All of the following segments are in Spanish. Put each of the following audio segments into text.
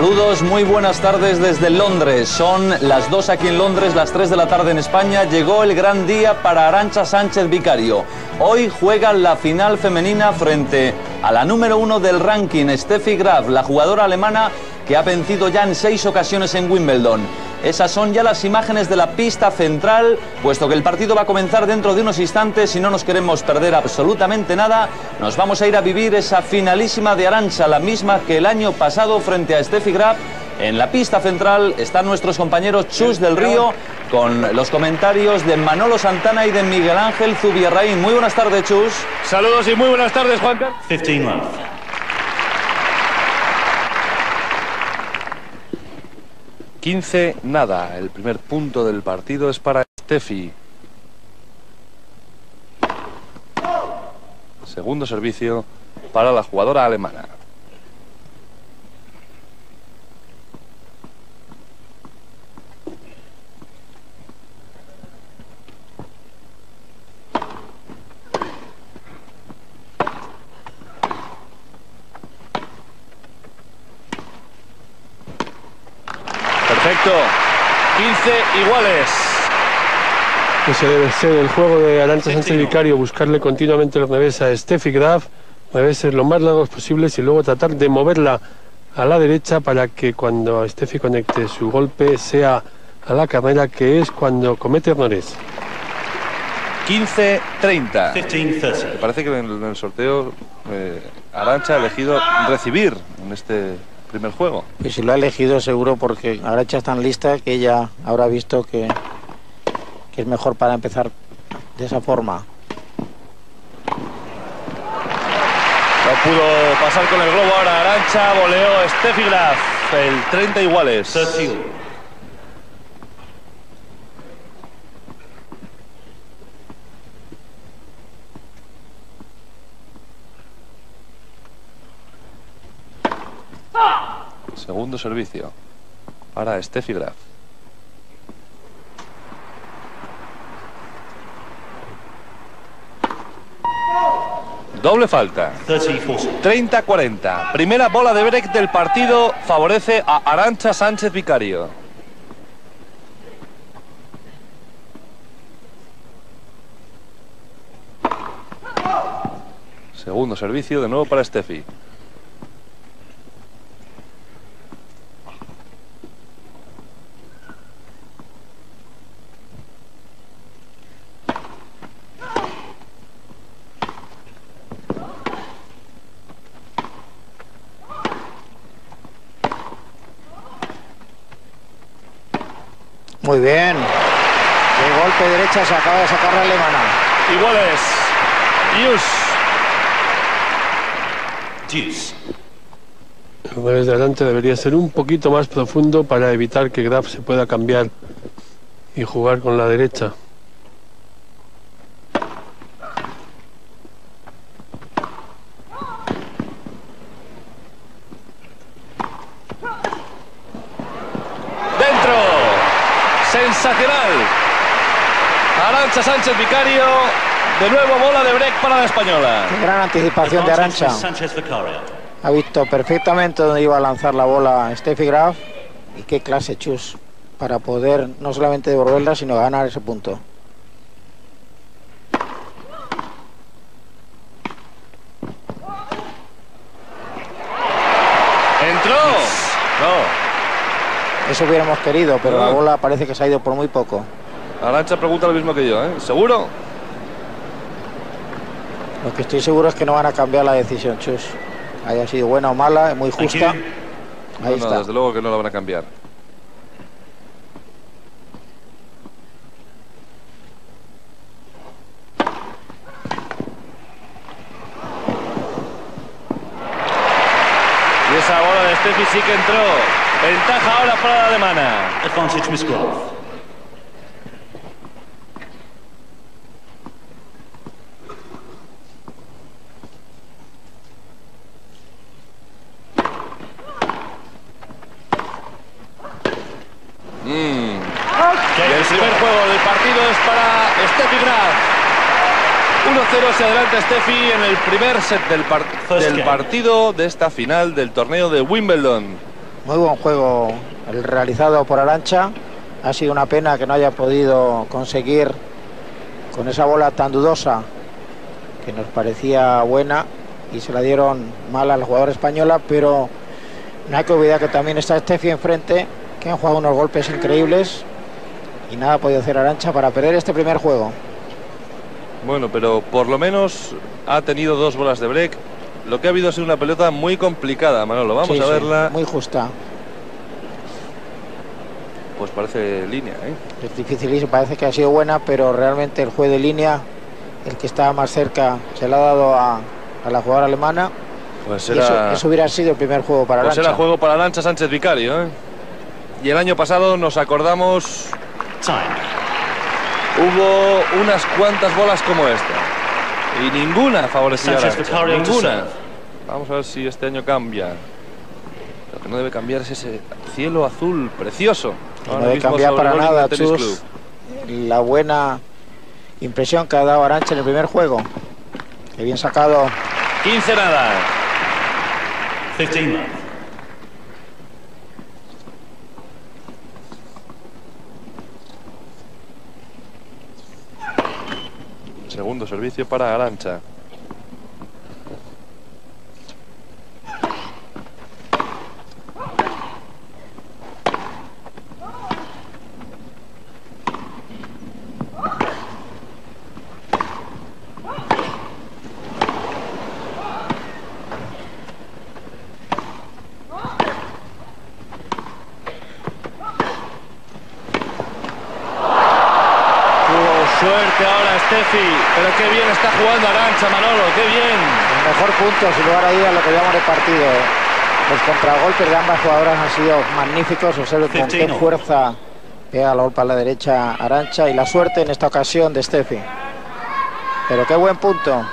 Saludos, muy buenas tardes desde Londres. Son las 2 aquí en Londres, las 3 de la tarde en España. Llegó el gran día para Arancha Sánchez Vicario. Hoy juega la final femenina frente a la número uno del ranking, Steffi Graf, la jugadora alemana que ha vencido ya en seis ocasiones en Wimbledon. Esas son ya las imágenes de la pista central, puesto que el partido va a comenzar dentro de unos instantes y no nos queremos perder absolutamente nada. Nos vamos a ir a vivir esa finalísima de Arancha, la misma que el año pasado frente a Steffi Graf. En la pista central están nuestros compañeros Chus del Río con los comentarios de Manolo Santana y de Miguel Ángel Zubierraín. Muy buenas tardes, Chus. Saludos y muy buenas tardes, Juan. 15 months. 15, nada. El primer punto del partido es para Steffi. Segundo servicio para la jugadora alemana. Perfecto. 15 iguales. Ese debe ser el juego de Arancha Sánchez Vicario, buscarle continuamente el revés a Steffi Graf, reveses lo más largos posibles y luego tratar de moverla a la derecha para que cuando Steffi conecte su golpe sea a la carrera, que es cuando comete errores. 15-30. 15-30. Me parece que en el, en el sorteo eh, Arancha ha elegido recibir en este primer juego. Y si lo ha elegido seguro porque Aracha es tan lista que ella habrá visto que, que es mejor para empezar de esa forma. No pudo pasar con el globo ahora Arancha, voleo Steffi Graf, el 30 iguales. Segundo servicio para Steffi Graf. Doble falta. 30-40. 30-40. Primera bola de break del partido favorece a Arancha Sánchez Vicario. Segundo servicio de nuevo para Steffi. Muy bien. De golpe derecha se acaba de sacar la alemana. Iguales. Yus. Revés de adelante debería ser un poquito más profundo para evitar que Graf se pueda cambiar y jugar con la derecha. Dentro. Sensacional. Arancha Sánchez Vicario. De nuevo bola de break para la española. Qué gran anticipación de Arancha. Ha visto perfectamente dónde iba a lanzar la bola Steffi Graf y qué clase chus para poder no solamente devolverla sino ganar ese punto. Entró. No. Eso hubiéramos querido, pero la bola parece que se ha ido por muy poco. Arancha pregunta lo mismo que yo, ¿eh? ¿Seguro? Lo que estoy seguro es que no van a cambiar la decisión, chus. Haya sido buena o mala, muy Thank justa. Ahí No, no, está. desde luego que no la van a cambiar. Y esa bola de Steffi sí que entró. Ventaja ahora para la alemana. Advantage Miss Graf. Mm. Y el primer juego del partido es para Steffi Graf. 1-0 se adelanta Steffi en el primer set del, par- del partido de esta final del torneo de Wimbledon. Muy buen juego el realizado por Arancha. Ha sido una pena que no haya podido conseguir con esa bola tan dudosa que nos parecía buena y se la dieron mal al jugador española, pero no hay que olvidar que también está Steffi enfrente, que han jugado unos golpes increíbles y nada ha podido hacer Arancha para perder este primer juego. Bueno, pero por lo menos ha tenido dos bolas de break. Lo que ha habido ha sido una pelota muy complicada, Manolo. Vamos Sí, a sí, verla. muy justa. Pues parece línea, ¿eh? Es dificilísimo, parece que ha sido buena, pero realmente el juez de línea, el que estaba más cerca, se la ha dado a, a la jugadora alemana. Pues eso, era, eso hubiera sido el primer juego para pues Arancha. era juego para Lancha Sánchez Vicario, ¿eh? Y el año pasado nos acordamos, Time. Hubo unas cuantas bolas como esta. Y ninguna favorecía a to Ninguna. Vamos a ver si este año cambia. Lo que no debe cambiar es ese cielo azul precioso. No Ahora debe cambiar para nada, Chus, la buena impresión que ha dado Arancha en el primer juego. Que bien sacado 15 nada. 15 love. Segundo servicio para Arancha. Tuvo suerte ahora Steffi, pero qué bien está jugando Arancha, Manolo, qué bien. el mejor punto, sin lugar a dudas, lo que llamamos de partido. Los contragolpes de ambas jugadoras han sido magníficos. Observe con qué 15. fuerza pega el golpe a la derecha Arancha y la suerte en esta ocasión de Steffi. Pero qué buen punto.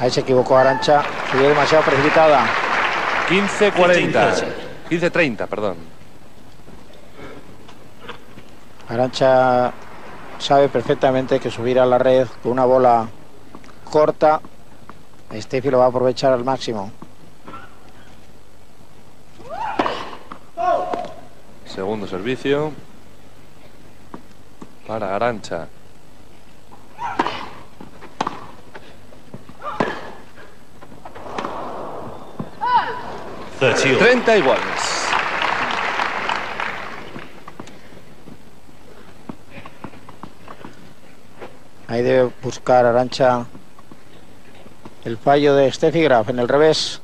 Ahí se equivocó Arancha, subió demasiado precipitada. 15-40. 15-30, perdón. Arancha sabe perfectamente que subir a la red con una bola corta, Steffi lo va a aprovechar al máximo. Segundo servicio. Para Arancha. Thirty all. 30 iguales. Ahí debe buscar Arancha el fallo de Steffi Graf en el revés.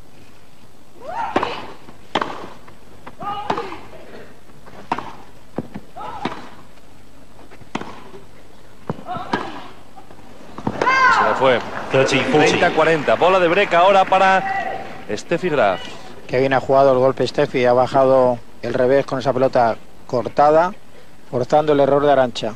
Se le fue. 30 40. 30-40. Bola de break ahora para Steffi Graf. Que bien ha jugado el golpe Steffi, ha bajado el revés con esa pelota cortada, forzando el error de Arancha.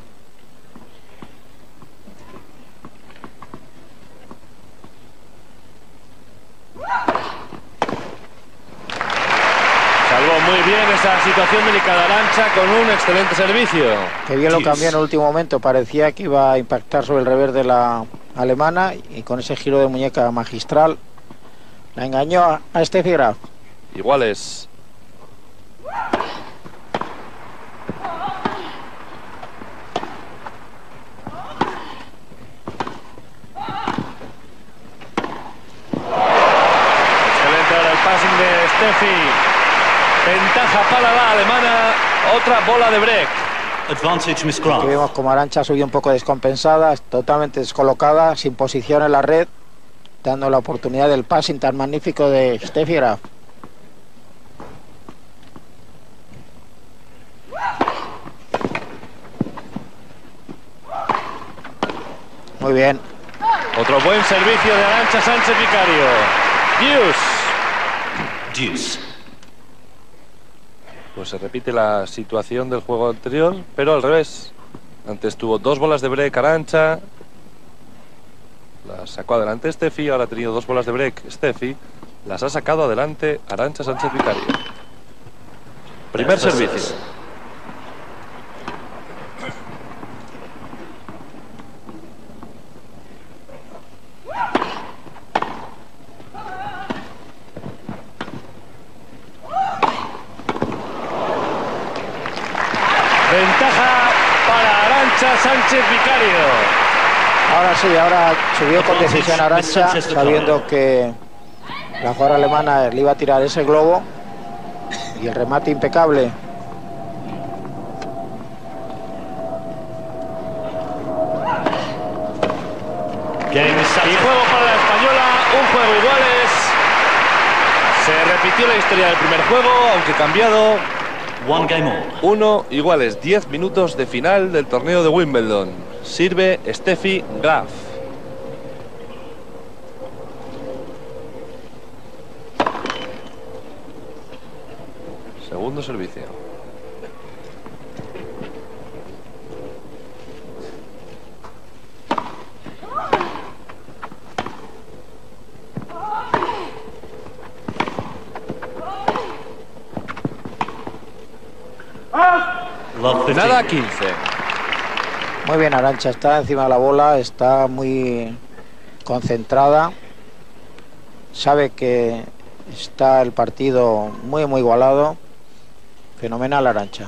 Salvó muy bien esa situación delicada Arancha con un excelente servicio. Que bien lo cambió en el último momento, parecía que iba a impactar sobre el revés de la alemana y con ese giro de muñeca magistral la engañó a, a Steffi Graf. Iguales. Excelente ahora el passing de Steffi. Ventaja para la alemana. Otra bola de break. Advantage Miss Aquí vemos como Arancha subió un poco descompensada, totalmente descolocada, sin posición en la red, dando la oportunidad del passing tan magnífico de Steffi Graf. Muy bien, Otro buen servicio de Arancha Sánchez Vicario. Hughes. Deuce. Pues se repite la situación del juego anterior, pero al revés. Antes tuvo dos bolas de break Arancha. Las sacó adelante Steffi, ahora ha tenido dos bolas de break Steffi. Las ha sacado adelante Arancha Sánchez Vicario. Primer servicio. service. Ventaja para Arancha Sánchez Vicario. Ahora sí, subió con decisión Arancha, sabiendo que la jugadora alemana le iba a tirar ese globo y el remate impecable. Y juego para la española, un juego iguales. Se repitió la historia del primer juego, aunque cambiado. One game. Uno iguales, 10 minutos de final del torneo de Wimbledon. Sirve Steffi Graf. Segundo servicio. Love 15. Nada 15. Muy bien, Arancha está encima de la bola, está muy concentrada. Sabe que está el partido muy, muy igualado. Fenomenal, Arancha.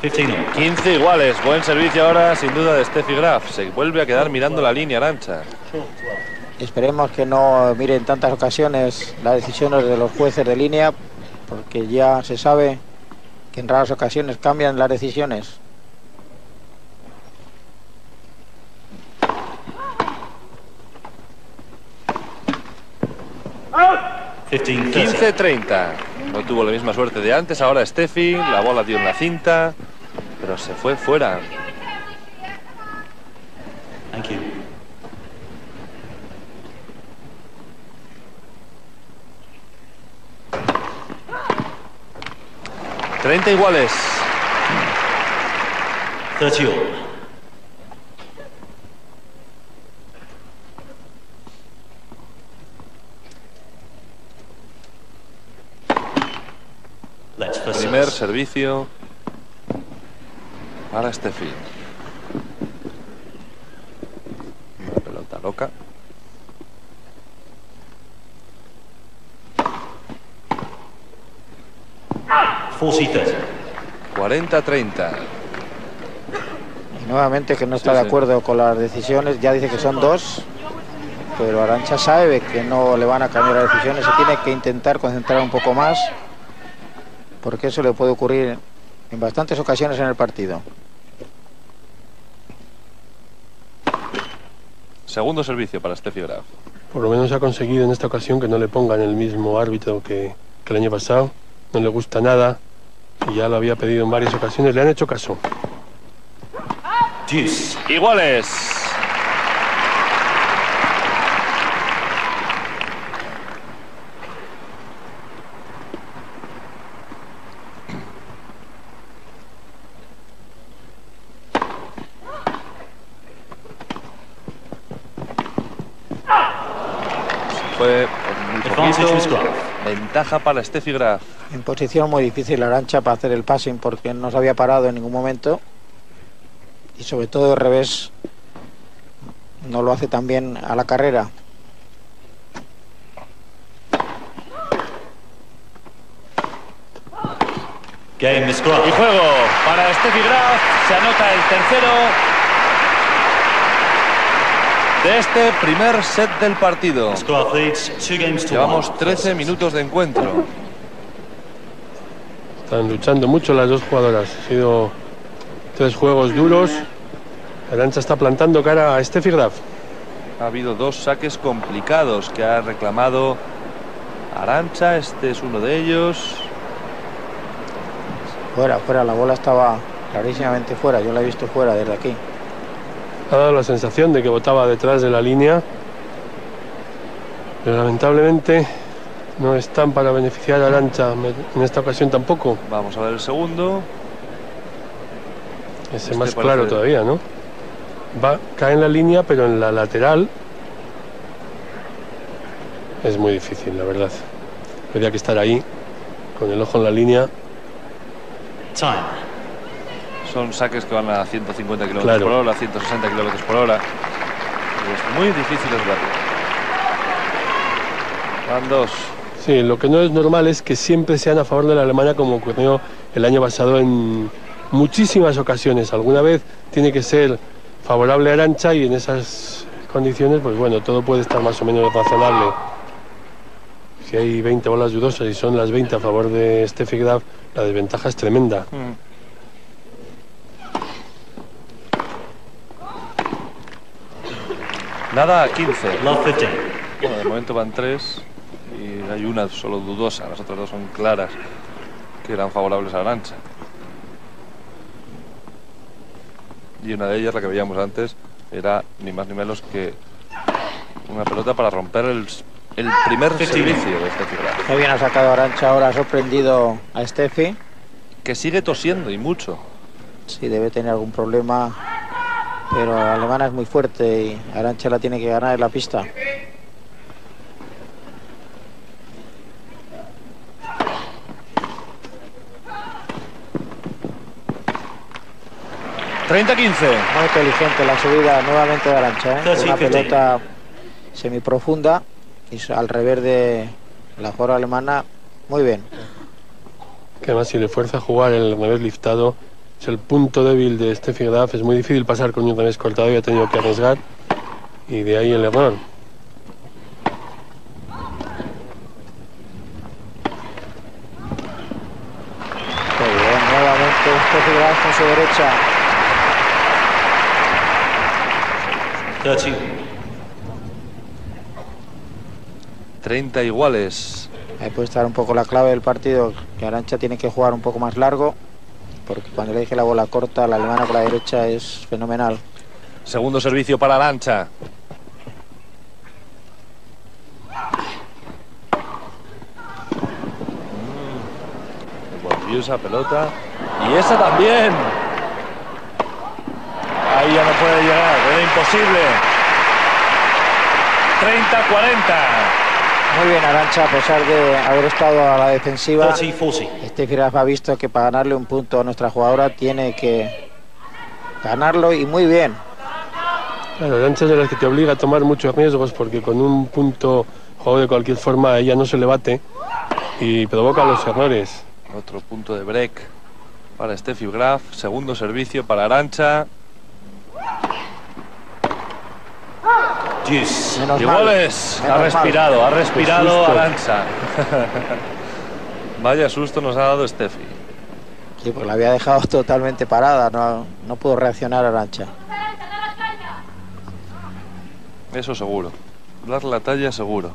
15 all. 15 iguales. Buen servicio ahora, sin duda, de Steffi Graf. Se vuelve a quedar mirando la línea Arancha. Esperemos que no miren tantas ocasiones las decisiones de los jueces de línea, porque ya se sabe que en raras ocasiones cambian las decisiones. 15-30. No tuvo la misma suerte de antes. Ahora Steffi, la bola dio en la cinta, pero se fue fuera. Thank you. 30 iguales. 30 all. Let's first Primer service. Servicio para Steffi. Una pelota loca. Thirty. 40-30. Y nuevamente que no está Sí, de sí. acuerdo con las decisiones, ya dice que son dos, pero Arancha sabe que no le van a cambiar las decisiones, se tiene que intentar concentrar un poco más, porque eso le puede ocurrir en bastantes ocasiones en el partido. Segundo servicio para Steffi Graf. Por lo menos ha conseguido en esta ocasión que no le pongan el mismo árbitro que, que el año pasado. No le gusta nada y ya lo había pedido en varias ocasiones. Le han hecho caso. Iguales. Fue por muy Advantage poquito. Miss Graf. Ventaja para Steffi Graf. En posición muy difícil Arancha para hacer el passing porque no se había parado en ningún momento y sobre todo de revés no lo hace tan bien a la carrera. Game Y juego para Steffi Graf. Se anota el tercero de este primer set del partido. Llevamos one. 13 minutos de encuentro. Están luchando mucho las dos jugadoras. Ha sido tres juegos duros. Arancha está plantando cara a Steffi Graf. Ha habido dos saques complicados que ha reclamado Arancha. Este es uno de ellos. Fuera, fuera, la bola estaba clarísimamente fuera, yo la he visto fuera desde aquí. Ha dado la sensación de que votaba detrás de la línea. Pero lamentablemente no están para beneficiar a Arancha en esta ocasión tampoco. Vamos a ver el segundo. Ese Este más parece- claro todavía, ¿no? Va, cae en la línea, pero en la lateral es muy difícil, la verdad. Habría que estar ahí, con el ojo en la línea. Time. Son saques que van a 150 kilómetros Claro. por hora, 160 kilómetros por hora. Es muy difícil es verlo. Van dos. Sí, lo que no es normal es que siempre sean a favor de la alemana como ocurrió el año pasado en muchísimas ocasiones. Alguna vez tiene que ser favorable a Arancha y en esas condiciones, pues bueno, todo puede estar más o menos razonable. Si hay 20 bolas dudosas y son las 20 a favor de Steffi Graf, la desventaja es tremenda. Nada a 15. Love 15. Bueno, de momento van tres y hay una solo dudosa, las otras dos son claras que eran favorables a Arancha. Y una de ellas, la que veíamos antes, era ni más ni menos que una pelota para romper el, el primer Sí, servicio de este Graf, Qué bien ha sacado Arancha ahora, ha sorprendido a Steffi. que sigue tosiendo y mucho. Sí, debe tener algún problema, pero la alemana es muy fuerte y Arancha la tiene que ganar en la pista. 30-15. Muy inteligente la subida nuevamente de Arancha, ¿eh? Una pelota semiprofunda y al revés de la jugadora alemana. Muy bien. Que además si le fuerza a jugar el revés liftado, es el punto débil de Steffi Graf. Es muy difícil pasar con un revés cortado y ha tenido que arriesgar. Y de ahí el error. Muy bien, nuevamente Steffi Graf con su derecha. 30. 30 iguales. Ahí puede estar un poco la clave del partido, que Arancha tiene que jugar un poco más largo, porque cuando le dije la bola corta, la alemana por la derecha es fenomenal. Segundo servicio para Arancha. Mm, esa pelota. Y esa también. Ahí ya no puede llegar. Era imposible. 30-40. Muy bien Arancha, a pesar de haber estado a la defensiva. 30 40. Este Graf ha visto que para ganarle un punto a nuestra jugadora tiene que ganarlo y muy bien. Claro, Arancha es de las que te obliga a tomar muchos riesgos porque con un punto juego de cualquier forma ella no se le bate y provoca los errores. Otro punto de break para Steffi Graf. Segundo servicio para Arancha. Menos mal. Iguales. Ha respirado, ha respirado. Arancha. Vaya susto nos ha dado Steffi. Sí, porque la había dejado totalmente parada, no, no pudo reaccionar Arancha. Eso seguro. Dar la talla seguro.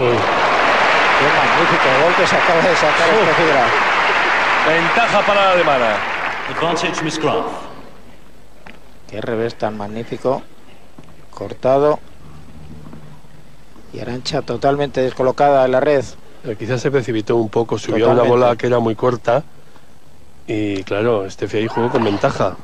Uy, Qué magnífico gol que se acaba de sacar Steffi Graf. Ventaja para la alemana. Advantage Miss Graf. Qué revés tan magnífico. Cortado. Y Arancha totalmente descolocada en la red. pero quizás se precipitó un poco, subió a una bola que era muy corta y claro, Steffi ahí jugó con ventaja.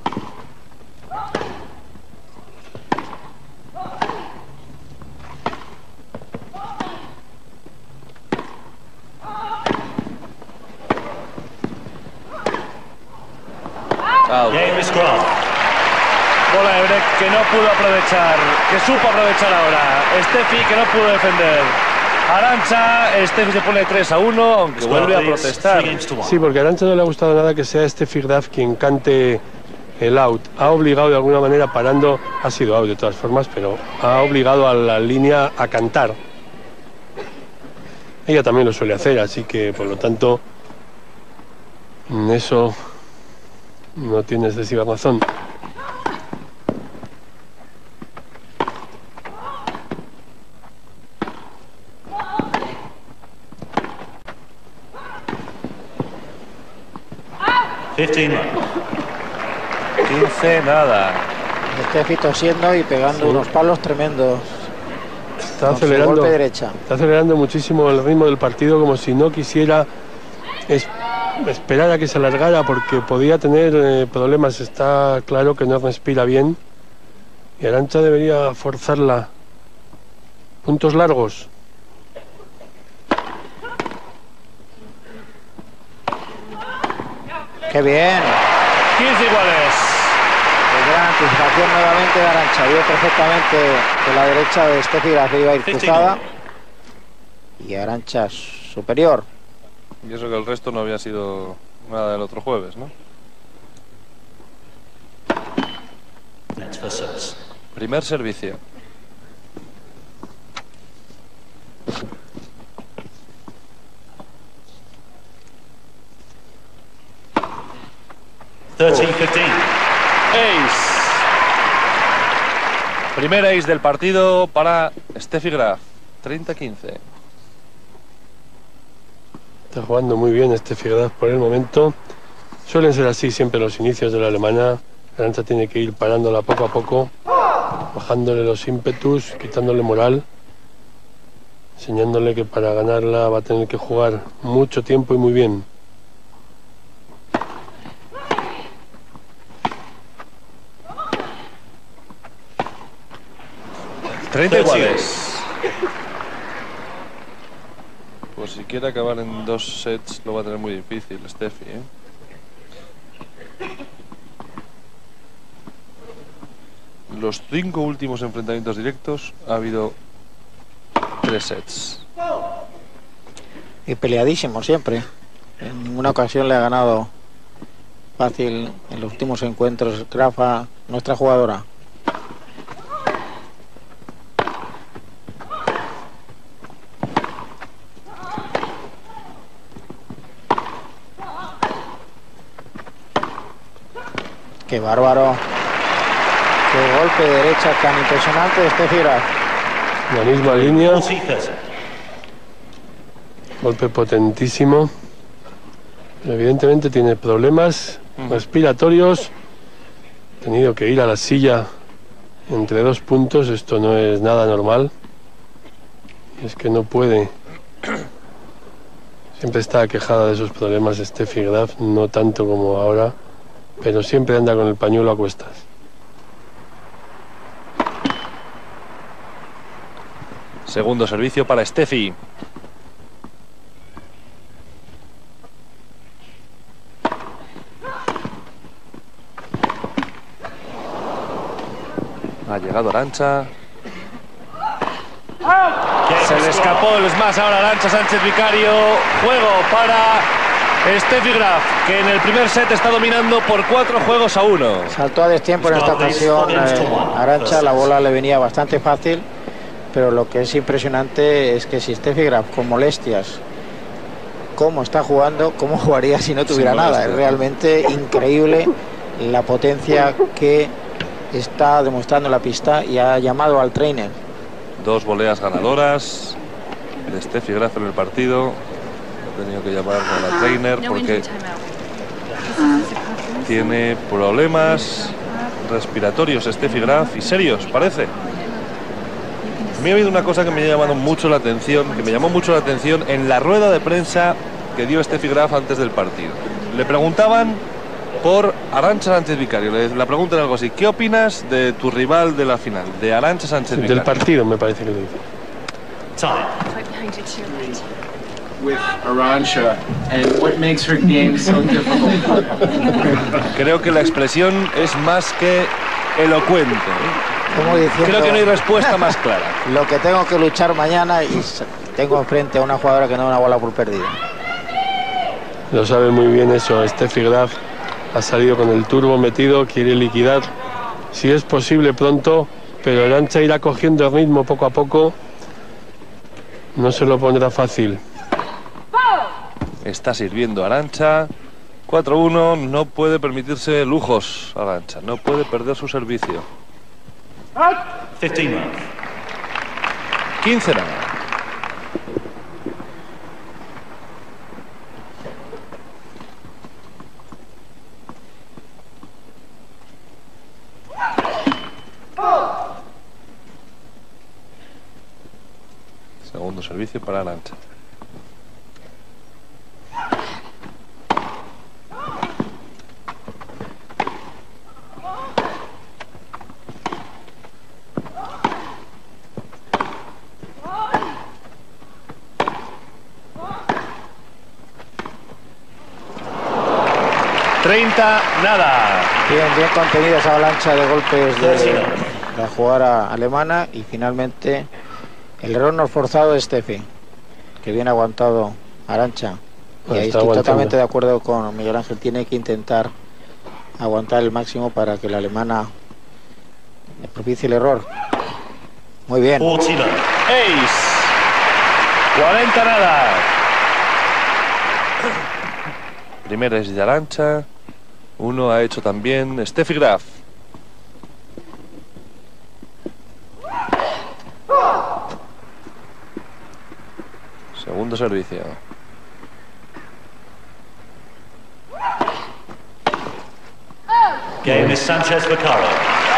Out. Game Miss Graf. Bola de break que no pudo aprovechar, que supo aprovechar ahora. Steffi que no pudo defender. Arancha, Steffi se pone 3 a 1, aunque vuelve a protestar. Three games to one. Sí, porque a Arancha no le ha gustado nada que sea Steffi Graf quien cante el out. Ha obligado de alguna manera, parando, ha sido out de todas formas, pero ha obligado a la línea a cantar. Ella también lo suele hacer, así que por lo tanto, en eso no tiene excesiva razón. Fifteen left. 15 nada. Steffi tosiendo y pegando unos palos tremendos. Está con acelerando. golpe derecha. Está acelerando muchísimo el ritmo del partido como si no quisiera es- esperar a que se alargara porque podía tener eh, problemas. Está claro que no respira bien. Y Arancha debería forzarla. Puntos largos. ¡Qué bien! 15 iguales. Qué gran anticipación nuevamente de Arancha. Vio perfectamente que la derecha de Steffi Graf iba a ir cruzada. Y Arancha superior. Y eso que el resto no había sido nada del otro jueves, ¿no? Primer servicio. Thirteen fifteen. Ace. Primer ace del partido para Steffi Graf. 30-15. Está jugando muy bien este Figueras por el momento. Suelen ser así siempre los inicios de la alemana. Arancha tiene que ir parándola poco a poco, bajándole los ímpetus, quitándole moral, enseñándole que para ganarla va a tener que jugar mucho tiempo y muy bien. 30 iguales. Pues si quiere acabar en dos sets lo va a tener muy difícil, Steffi. ¿eh? Los cinco últimos enfrentamientos directos ha habido tres sets. Y peleadísimo siempre. En ninguna ocasión le ha ganado fácil en los últimos encuentros Grafa, nuestra jugadora. Qué bárbaro. Qué golpe de derecha tan impresionante de Graf. La misma línea, golpe potentísimo. Pero evidentemente tiene problemas respiratorios. Ha tenido que ir a la silla entre dos puntos. Esto no es nada normal. Es que no puede. Siempre está quejada de esos problemas Steffi Graf, no tanto como ahora, pero siempre anda con el pañuelo a cuestas. Segundo servicio para Steffi. Ha llegado Arancha. Se le escapó el smash ahora a Arancha Sánchez Vicario. Juego para Steffi Graf, que en el primer set está dominando por cuatro juegos a uno. Saltó a destiempo en esta ocasión eh, Arancha, la bola le venía bastante fácil, pero lo que es impresionante es que si Steffi Graf con molestias, cómo está jugando, cómo jugaría si no tuviera nada. Es realmente increíble la potencia que está demostrando la pista y ha llamado al trainer. Dos voleas ganadoras de Steffi Graf en el partido. Tenido que llamar a la trainer porque tiene problemas respiratorios Steffi Graf y serios, parece. A mí ha habido una cosa que me ha llamado mucho la atención, que me llamó mucho la atención en la rueda de prensa que dio Steffi Graf antes del partido. Le preguntaban por Arancha Sánchez Vicario. Le, la pregunta era algo así: ¿Qué opinas de tu rival de la final, de Arancha Sánchez Del Vicario? partido me parece que lo dice. Creo que la expresión es más que elocuente. ¿eh? Como diciendo, Creo que no hay respuesta más clara. lo que tengo que luchar mañana y tengo enfrente a una jugadora que no da una bola por perdida. Lo sabe muy bien eso. Steffi Graf ha salido con el turbo metido, quiere liquidar, si es posible pronto, pero Arancha irá cogiendo el ritmo poco a poco. No se lo pondrá fácil. Está sirviendo Arancha. 4-1, no puede permitirse lujos Arancha, no puede perder su servicio. Fifteen love. 15 nada. Segundo servicio para Arancha. 30, nada. Bien, bien contenida esa avalancha de golpes de la jugadora alemana y finalmente el error no forzado de Steffi, que bien aguantado Arancha. Y Bueno, ahí estoy aguantando. totalmente de acuerdo con Miguel Ángel, tiene que intentar aguantar el máximo para que la alemana le propicie el error. Muy bien. 40 love. Ace. 40 nada. Primera es de Arancha. Uno ha hecho también Steffi Graf. Segundo servicio. Game is Sanchez Vaccaro.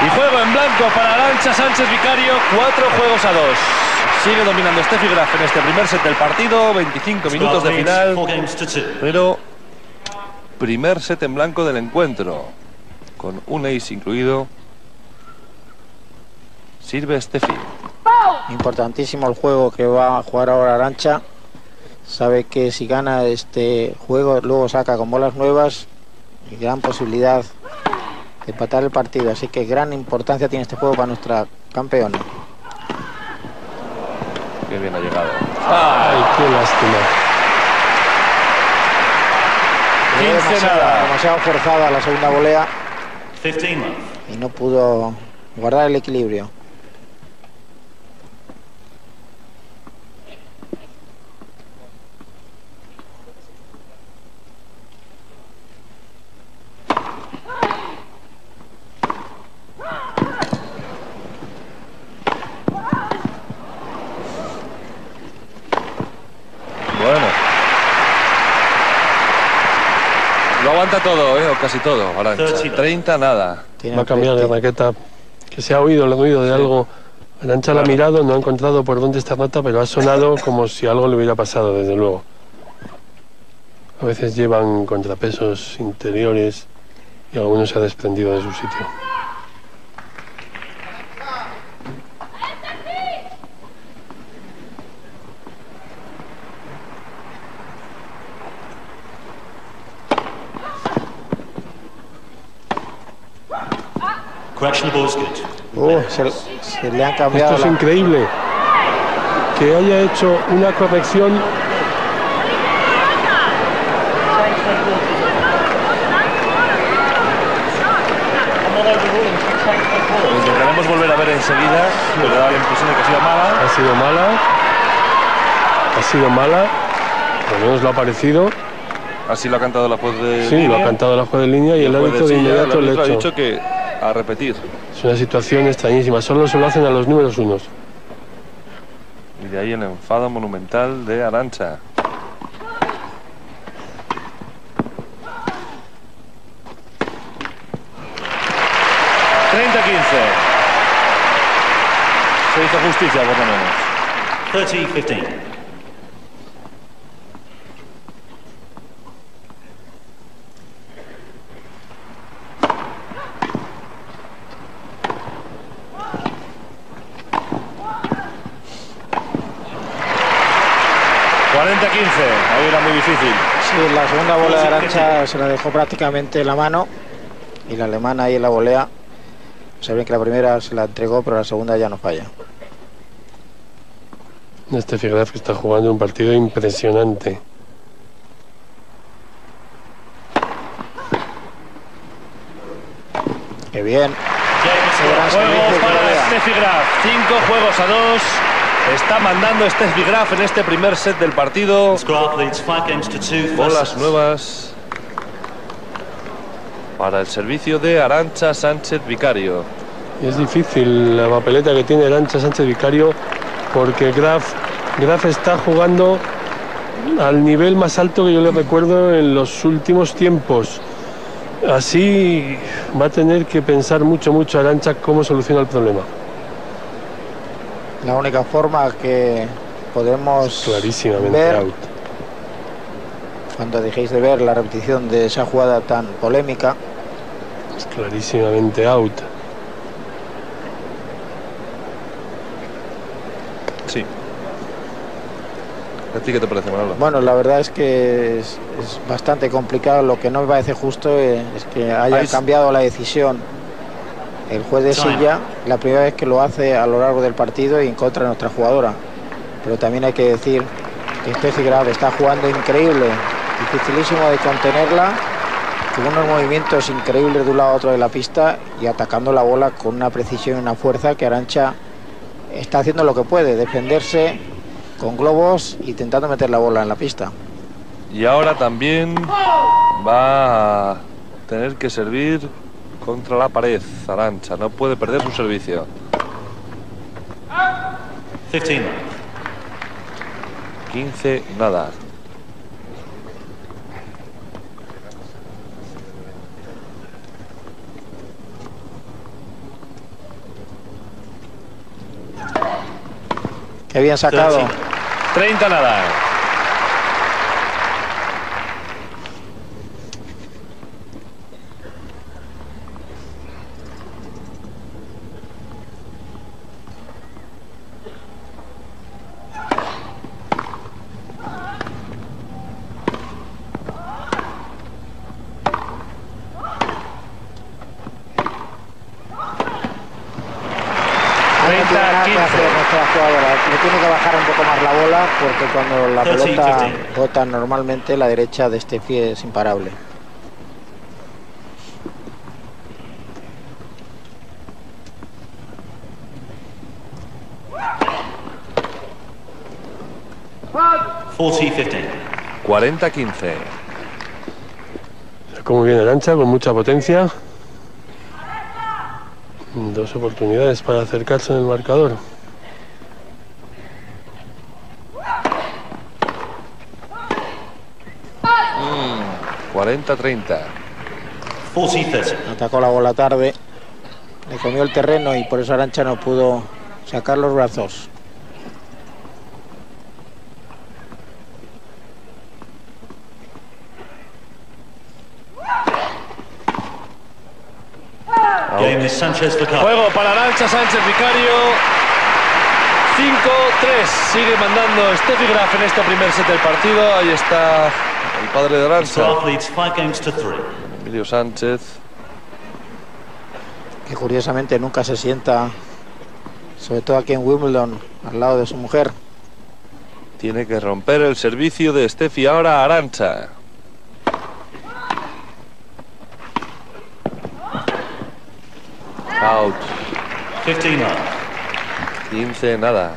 Y juego en blanco para Arancha Sánchez Vicario, cuatro juegos a dos. Sigue dominando Steffi Graf en este primer set del partido, 25 minutos de final. Pero primer set en blanco del encuentro. Con un ace incluido. Sirve Steffi. Importantísimo el juego que va a jugar ahora Arancha. Sabe que si gana este juego, luego saca con bolas nuevas y gran posibilidad de empatar el partido. Así que gran importancia tiene este juego para nuestra campeona. Que bien ha llegado. Ay, qué lástima. Fue 15 demasiado, demasiado forzada la segunda volea 15 love. y no pudo guardar el equilibrio. Bueno. Lo aguanta todo, ¿eh? O casi todo. Arancha. 30. 30 nada. Va a cambiar de raqueta. Que se ha oído el ruido de algo. Arancha la ha mirado, no ha encontrado por dónde está rata, pero ha sonado como si algo le hubiera pasado, desde luego. A veces llevan contrapesos interiores y alguno se ha desprendido de su sitio. Uh, se, se le han cambiado Esto es la- increíble. Que haya hecho una corrección Lo intentaremos volver a ver enseguida, pero da la impresión de que ha sido mala. ha sido mala. Ha sido mala. Por lo menos lo ha parecido. Así lo ha cantado la juez de. Sí, lo ha cantado la juez de línea y el juez árbitro de el inmediato le ha dicho que a repetir. Es una situación extrañísima. Solo se lo hacen a los números unos. Y de ahí el enfado monumental de Arancha. Treinta 15 Se hizo justicia, por lo menos. 30 15. Cuarenta 15 Ahí era muy difícil. Sí, la segunda bola de Arancha se la dejó prácticamente en la mano y la alemana ahí en la volea. Saben que la primera se la entregó, pero la segunda ya no falla. Este Graf que está jugando un partido impresionante. Qué bien. Para Graf. Cinco juegos a dos. Está mandando Steffi Graf en este primer set del partido. Bolas nuevas para el servicio de Arancha Sánchez Vicario. Y es difícil la papeleta que tiene Arancha Sánchez Vicario porque Graf, Graf está jugando al nivel más alto que yo le recuerdo en los últimos tiempos. Así va a tener que pensar mucho, mucho Arancha cómo soluciona el problema. La única forma que podemos Clarísimamente ver out. Cuando dejéis de ver la repetición de esa jugada tan polémica Es clarísimamente out. Sí. ¿A ti qué te parece, Manolo? Bueno, la verdad es que es, es bastante complicado. Lo que no me parece justo eh, es que haya Ahí- cambiado la decisión el juez de silla la primera vez que lo hace a lo largo del partido y en contra de nuestra jugadora. Pero también hay que decir que Steffi Graf está jugando increíble, dificilísimo de contenerla, con unos movimientos increíbles de un lado a otro de la pista y atacando la bola con una precisión y una fuerza que Arancha está haciendo lo que puede, defenderse con globos intentando meter la bola en la pista. Y ahora también va a tener que servir contra la pared, Arancha. No puede perder su servicio. 15 love. 15, nada. Qué bien sacado. 30. 30, nada. 15. hacer nuestra jugadora. Le tiene que bajar un poco más la bola porque cuando la 13, pelota 15. bota normalmente la derecha de Steffi es imparable. Forty fifteen. 40, 15. Como viene Arancha, con mucha potencia. Dos oportunidades para acercarse en el marcador. Mm, 40, 30. Forty thirty. Atacó la bola tarde, le comió el terreno y por eso Arancha no pudo sacar los brazos. Vicario. Juego para Arancha Sánchez Vicario. 5-3. Sigue mandando Steffi Graf en este primer set del partido. Ahí está el padre de Arancha, Graf leads five games to three. Emilio Sánchez. que curiosamente nunca se sienta, sobre todo aquí en Wimbledon, al lado de su mujer. Tiene que romper el servicio de Steffi ahora Arancha. Out. Fifteen love. 15, nada.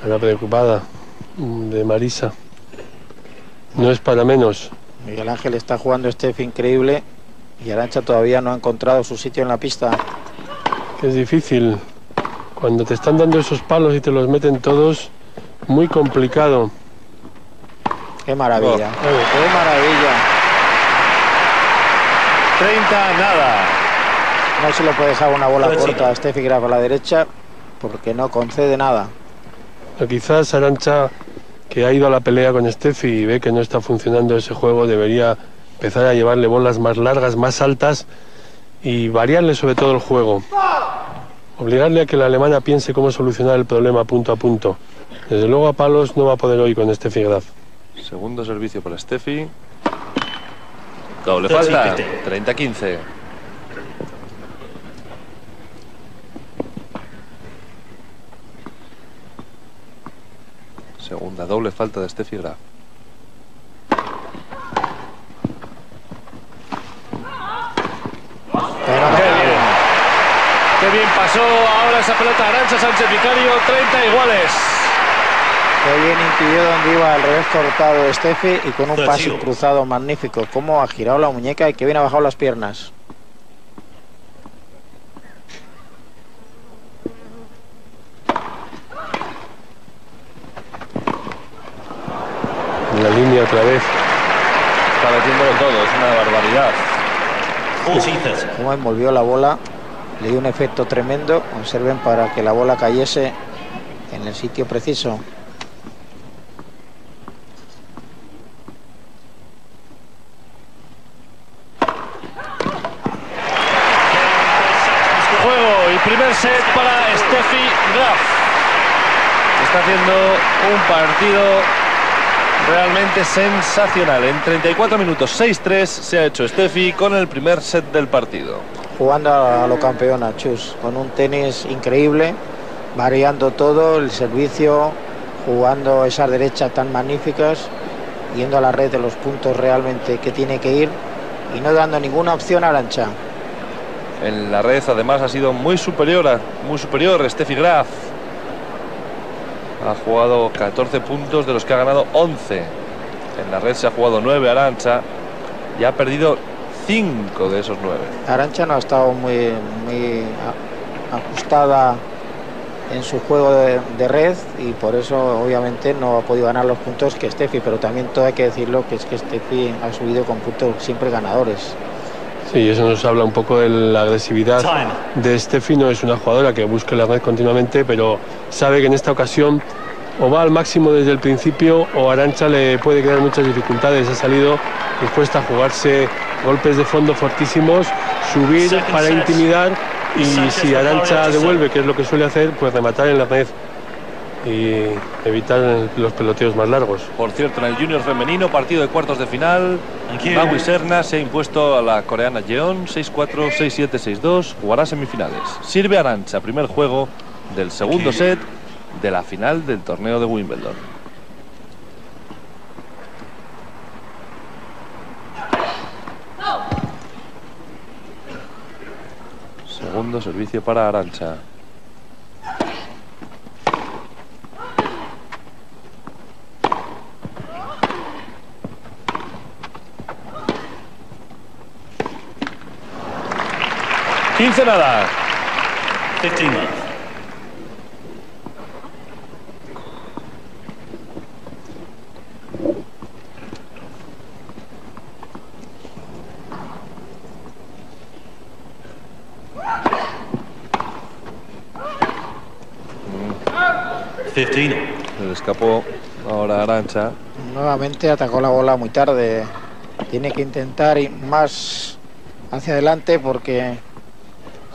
Cara preocupada mm, de Marisa. No es para menos. Miguel Ángel está jugando Steffi increíble y Arancha todavía no ha encontrado su sitio en la pista. Es difícil. Cuando te están dando esos palos y te los meten todos, muy complicado. Qué maravilla, Oh. qué maravilla. 30, nada. No se le puede dejar una bola Pero sí. corta a Steffi Graf a la derecha porque no concede nada. Pero quizás Arancha, que ha ido a la pelea con Steffi y ve que no está funcionando ese juego, debería empezar a llevarle bolas más largas, más altas y variarle sobre todo el juego. Obligarle a que la alemana piense cómo solucionar el problema punto a punto. Desde luego a palos no va a poder hoy con Steffi Graf. Segundo servicio para Steffi. Doble 30, falta. 15. 30-15. Segunda doble falta de Steffi Graf. Qué bien. Qué bien pasó ahora esa pelota Arancha Sánchez Vicario. 30 iguales. Qué bien impidió donde iba el revés cortado de Steffi y con un pase cruzado magnífico. Cómo ha girado la muñeca y que bien ha bajado las piernas. En la línea otra vez. Está metiéndolo todo. Es una barbaridad. Thirty. Cómo envolvió la bola. Le dio un efecto tremendo. Observen para que la bola cayese en el sitio preciso. Juego y primer set para Steffi Graf. está haciendo un partido realmente sensacional. En 34 minutos 6-3 se ha hecho Steffi con el primer set del partido. Jugando a lo campeona, Chus, con un tenis increíble, variando todo, el servicio, jugando esas derechas tan magníficas, yendo a la red de los puntos realmente que tiene que ir y no dando ninguna opción a Arancha. En la red además ha sido muy superior, a- muy superior Steffi Graf. Ha jugado 14 puntos de los que ha ganado 11. En la red se ha jugado 9 Arancha y ha perdido 5 de esos 9. Arancha no ha estado muy, ajustada en su juego de, de red y por eso obviamente no ha podido ganar los puntos que Steffi, pero también todo hay que decirlo que es que Steffi ha subido con puntos siempre ganadores. Sí, eso nos habla un poco de la agresividad de Steffi. No es una jugadora que busque la red continuamente, pero sabe que en esta ocasión o va al máximo desde el principio o Arancha le puede crear muchas dificultades. Ha salido dispuesta a jugarse golpes de fondo fortísimos, subir para intimidar y si Arancha devuelve, que es lo que suele hacer, pues rematar en la red y evitar los peloteos más largos. Por cierto, en el junior femenino, partido de cuartos de final, Thank you. Maui Serna se ha impuesto a la coreana Jeon 6-4, 6-7, 6-2. Jugará semifinales. Sirve Arancha, primer juego del segundo set de la final del torneo de Wimbledon. Segundo servicio para Arancha. Quince nada. 15 love. Fifteen. Se le escapó ahora Arancha. Nuevamente atacó la bola muy tarde. Tiene que intentar ir más hacia adelante porque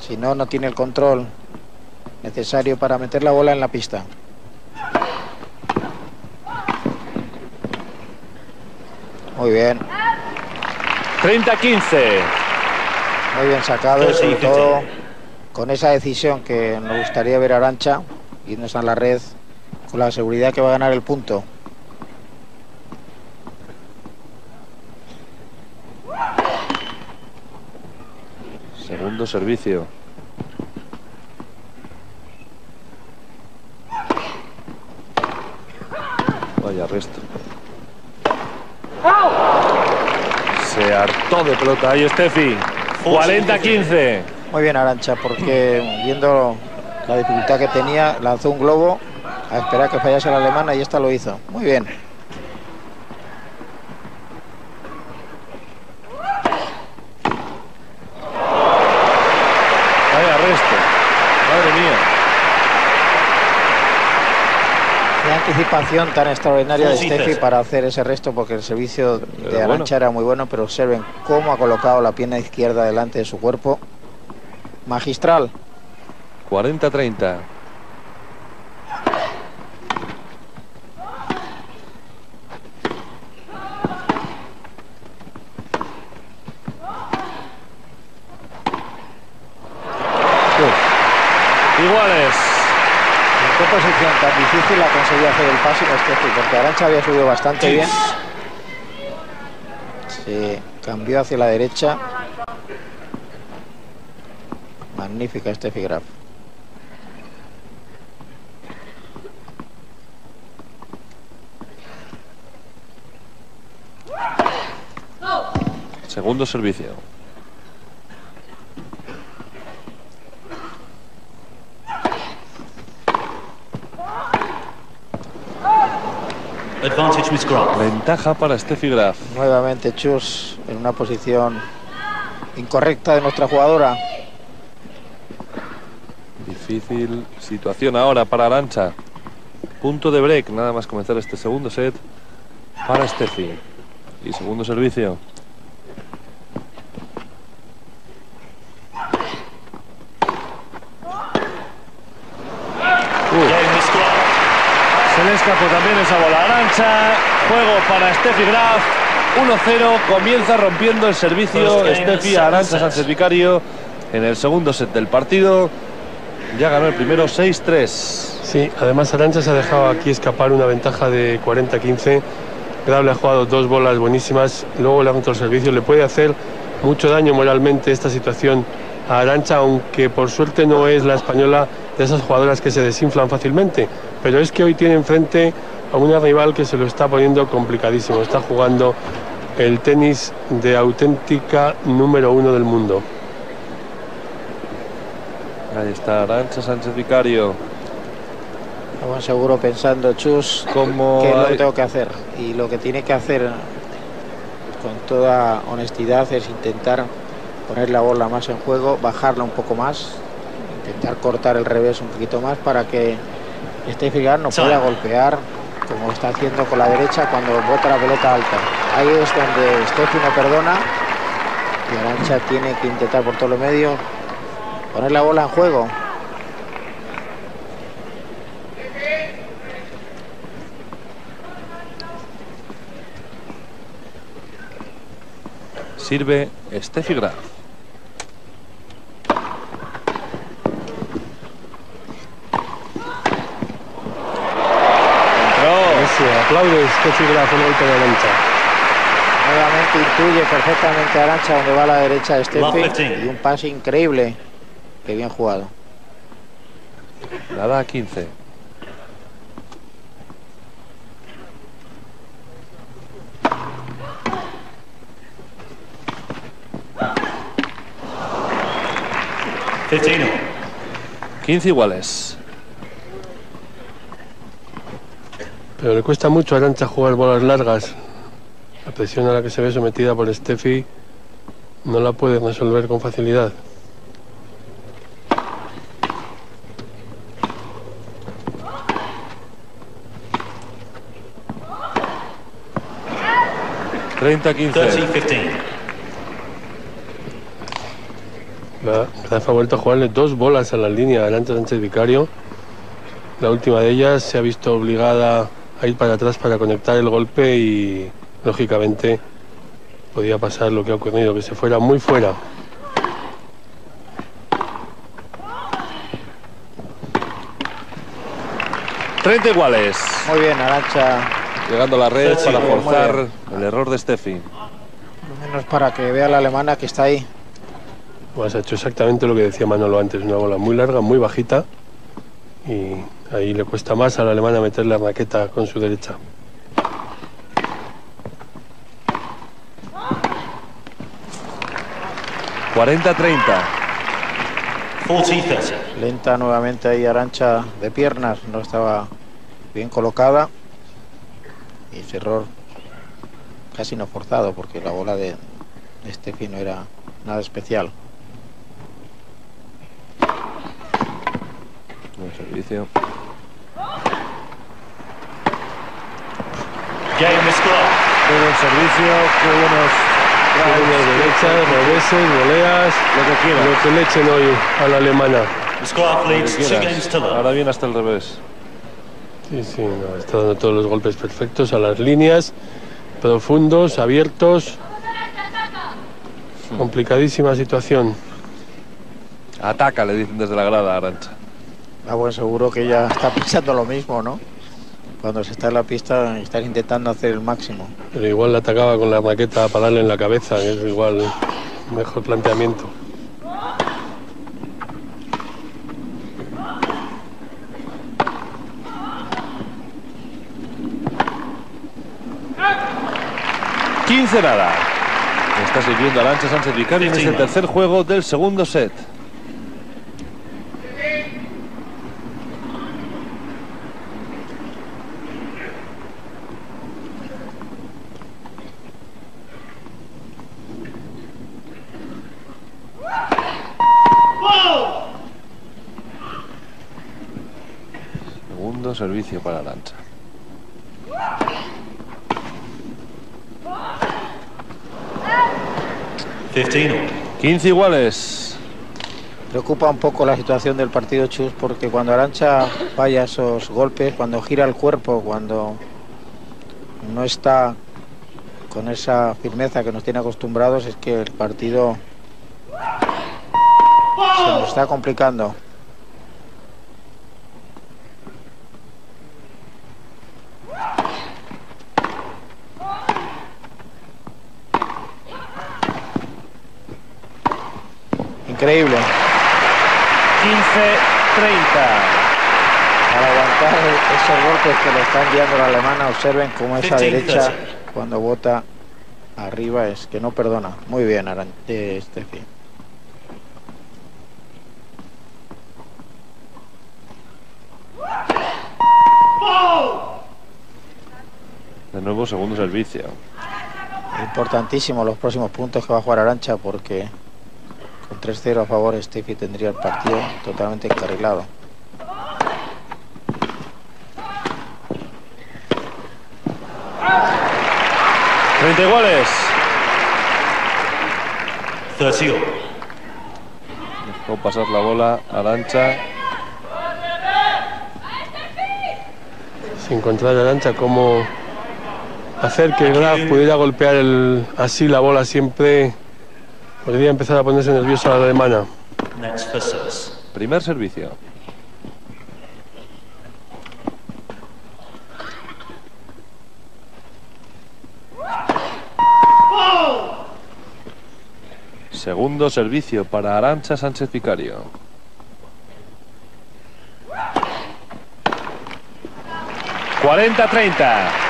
si no, no tiene el control necesario para meter la bola en la pista. Muy bien, 30-15. muy bien sacado, Sí, sobre todo con esa decisión que nos gustaría ver a Arancha, irnos a la red con la seguridad que va a ganar el punto. Segundo servicio. Vaya resto. Se hartó de pelota ahí Steffi. 40-15. Muy bien Arancha, porque viendo la dificultad que tenía, lanzó un globo a esperar que fallase la alemana y esta lo hizo. Muy bien. Vaya resto. Madre mía. Qué anticipación tan extraordinaria de Steffi para hacer ese resto, porque el servicio de Pero bueno. Arancha era muy bueno, pero observen cómo ha colocado la pierna izquierda delante de su cuerpo. Magistral. 40-30. Iguales. ¿En qué posición tan difícil ha conseguido hacer Porque Arancha había subido bastante bien. Se cambió hacia la derecha. Magnífica Steffi Graf. Segundo servicio. Advantage Miss Graf. Ventaja para Steffi Graf. Nuevamente Chus en una posición incorrecta de nuestra jugadora. Difícil situación ahora para Arancha. Punto de break, nada más comenzar este segundo set para Steffi. Y segundo servicio. Miss Graf. escapó también esa bola. Arancha, juego para Steffi Graf. 1-0, comienza rompiendo el servicio Steffi Arancha Sánchez. Vicario en el segundo set del partido. Ya ganó el primero 6-3. Sí, además Arancha se ha dejado aquí escapar una ventaja de 40-15. Grab le ha jugado dos bolas buenísimas, luego le ha el servicio. Le puede hacer mucho daño moralmente esta situación a Arancha, aunque por suerte no es la española de esas jugadoras que se desinflan fácilmente. Pero es que hoy tiene enfrente a una rival que se lo está poniendo complicadísimo. Está jugando el tenis de auténtica número uno del mundo. Ahí está Arancha Sánchez Vicario. Estaban seguro pensando, Chus, Como qué es lo que tengo que hacer. Y lo que tiene que hacer con toda honestidad es intentar poner la bola más en juego, bajarla un poco más, intentar cortar el revés un poquito más para que este Figar no pueda golpear como está haciendo con la derecha cuando bota la pelota alta. Ahí es donde Steffi no perdona y Arancha tiene que intentar por todo lo medio poner la bola en juego. Sirve Steffi Graf. Entró. Ese Graf el golpe de Arancha. Nuevamente intuye perfectamente Arancha donde va a la derecha de Steffi 15. y un pase increíble. Qué bien jugado. La da a 15. Fifteen all. 15 iguales. Pero le cuesta mucho a Arancha jugar bolas largas. La presión a la que se ve sometida por Steffi no la puede resolver con facilidad. Treinta 15. 30-15. La- Rafa ha vuelto a jugarle dos bolas a la línea de Arancha Sánchez Vicario. La última de ellas se ha visto obligada a ir para atrás para conectar el golpe y lógicamente podía pasar lo que ha ocurrido, que se fuera muy fuera. Treinta iguales. Muy bien, Arancha, Llegando a la red Sí, para bien. forzar el error de Steffi. menos para que vea la alemana que está ahí. Pues ha hecho exactamente lo que decía Manolo antes, una bola muy larga, muy bajita y ahí le cuesta más a la alemana meter la raqueta con su derecha. Cuarenta 30. 40-30. Lenta nuevamente ahí Arancha de piernas, no estaba bien colocada. Y ese error casi no forzado porque la bola de, de Steffi no era nada especial. Buen servicio. Qué buen servicio, qué buenos derechas, reveses, voleas, lo que quiera. lo que le echen hoy a la alemana. Quieras. Ahora viene hasta el revés. Sí, sí, no, está dando todos los golpes perfectos a las líneas, profundos, abiertos. Complicadísima situación. Ataca, le dicen desde la grada a Arancha. Ah, bueno, seguro que ella está pensando lo mismo, ¿no? Cuando se está en la pista, están intentando hacer el máximo. Pero igual la atacaba con la raqueta para darle en la cabeza, que es igual mejor planteamiento. Quince nada. Está sirviendo Arancha Sánchez Vicario en no. tercer juego del segundo set. Segundo servicio para Arancha. Fifteen all. 15 iguales. Preocupa un poco la situación del partido Chus porque cuando Arancha vaya a esos golpes, cuando gira el cuerpo, cuando no está con esa firmeza que nos tiene acostumbrados, es que el partido se nos está complicando. Increíble. 15-30. Para aguantar esos golpes que le está enviando la alemana, observen cómo esa 15, derecha 13. cuando bota arriba es que no perdona. Muy bien, Aran eh, Steffi. De nuevo, segundo servicio. Importantísimo los próximos puntos que va a jugar Arancha porque con 3-0 a favor Steffi tendría el partido totalmente encarrilado. Treinta iguales. 30 all. Dejó pasar la bola Arancha. sin encontrar la lancha cómo hacer que Graf pudiera golpear el- así la bola siempre podría empezar a ponerse nerviosa la alemana Next for service. Primer servicio. Segundo servicio para Arancha Sánchez Vicario. Cuarenta, treinta. 40-30.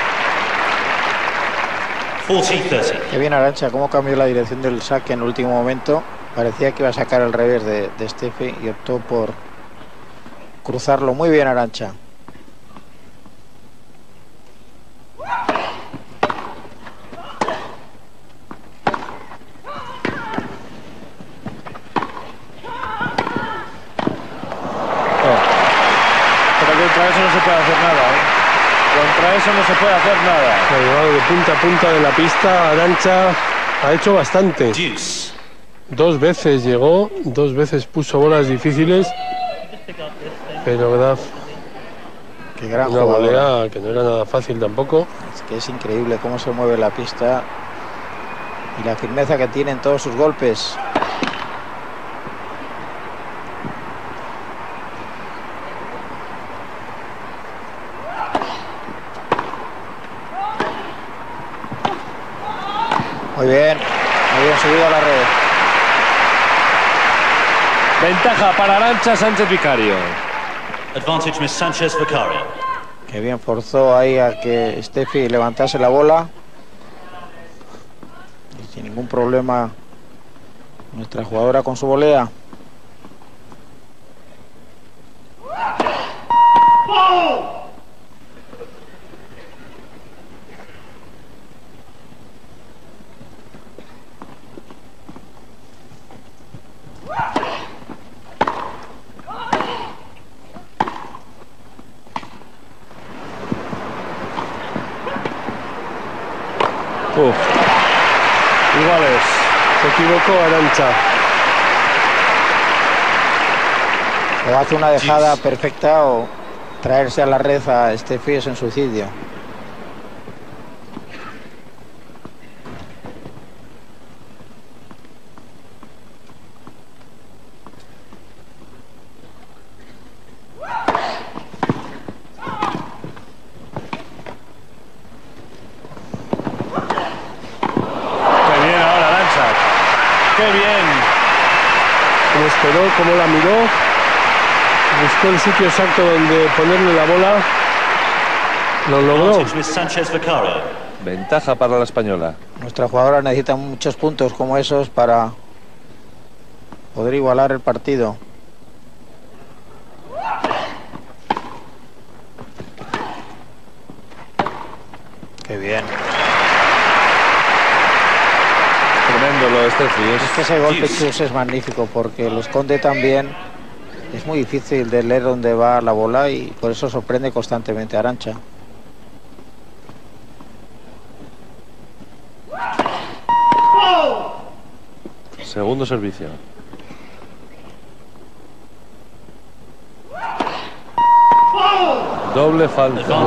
Qué bien Arancha, cómo cambió la dirección del saque en el último momento. Parecía que iba a sacar el revés de, de Steffi y optó por cruzarlo. Muy bien Arancha. Pero contra eso no se puede hacer nada, ¿eh? Contra eso no se puede hacer nada. ha llevado de punta a punta de la pista Arancha ha hecho bastante dos veces llegó dos veces puso bolas difíciles pero Graf Qué gran una volea que no era nada fácil tampoco Es que es increíble cómo se mueve la pista y la firmeza que tiene en todos sus golpes. Muy bien, muy bien subido a la red. Ventaja para Arancha Sánchez Vicario. Advantage Miss Sanchez Vicario. Que bien forzó ahí a que Steffi levantase la bola. Y sin ningún problema nuestra jugadora con su volea. Uf, Iguales. se equivocó Arancha O hace una dejada perfecta o traerse a la red a Steffi es en suicidio. Qué bien ahora Arancha. Qué bien. como esperó, como la miró buscó el sitio exacto donde ponerle la bola lo logró. Ventaja para la española. Nuestra jugadora necesita muchos puntos como esos para poder igualar el partido. Qué bien. Tremendo lo de Steffi. Es que ese golpe Chus es magnífico porque lo esconde también es muy difícil de leer dónde va la bola y por eso sorprende constantemente a Arancha. Segundo servicio. Doble falta.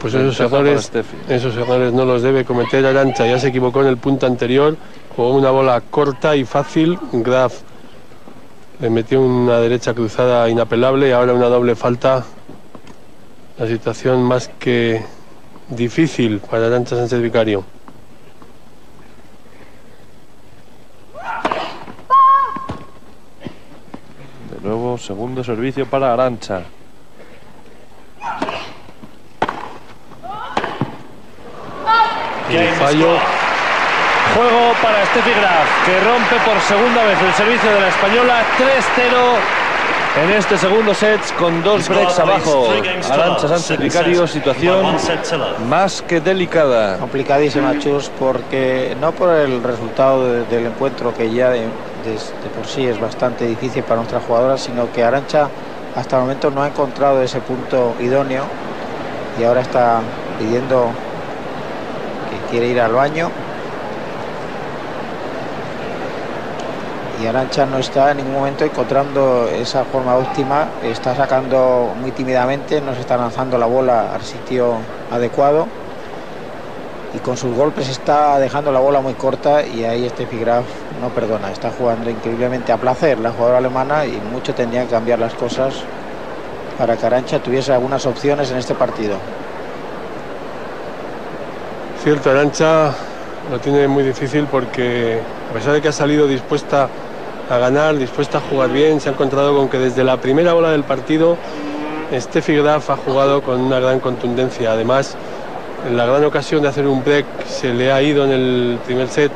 Pues esos errores, esos errores no los debe cometer Arancha. Ya se equivocó en el punto anterior. Jugó una bola corta y fácil. Graf le metió una derecha cruzada inapelable y ahora una doble falta. La situación más que difícil para Arancha Sánchez Vicario. De nuevo, segundo servicio para Arancha. Y el fallo Juego para Steffi Graf, que rompe por segunda vez el servicio de la española 3-0 en este segundo set con dos breaks abajo. Arancha Sánchez Vicario, situación más que delicada. Complicadísima, Chus, porque no por el resultado de- del encuentro, que ya de, de- de por sí es bastante difícil para nuestras jugadoras, sino que Arancha hasta el momento no ha encontrado ese punto idóneo y ahora está pidiendo que quiere ir al baño. Y Arancha no está en ningún momento encontrando esa forma óptima, está sacando muy tímidamente, no se está lanzando la bola al sitio adecuado. Y con sus golpes está dejando la bola muy corta y ahí Steffi Graf no perdona, está jugando increíblemente a placer la jugadora alemana y mucho tendría que cambiar las cosas para que Arancha tuviese algunas opciones en este partido. Cierto, Arancha lo tiene muy difícil porque a pesar de que ha salido dispuesta a ganar, dispuesta a jugar bien, se ha encontrado con que desde la primera bola del partido Steffi Graf ha jugado con una gran contundencia. Además, en la gran ocasión de hacer un break se le ha ido en el primer set,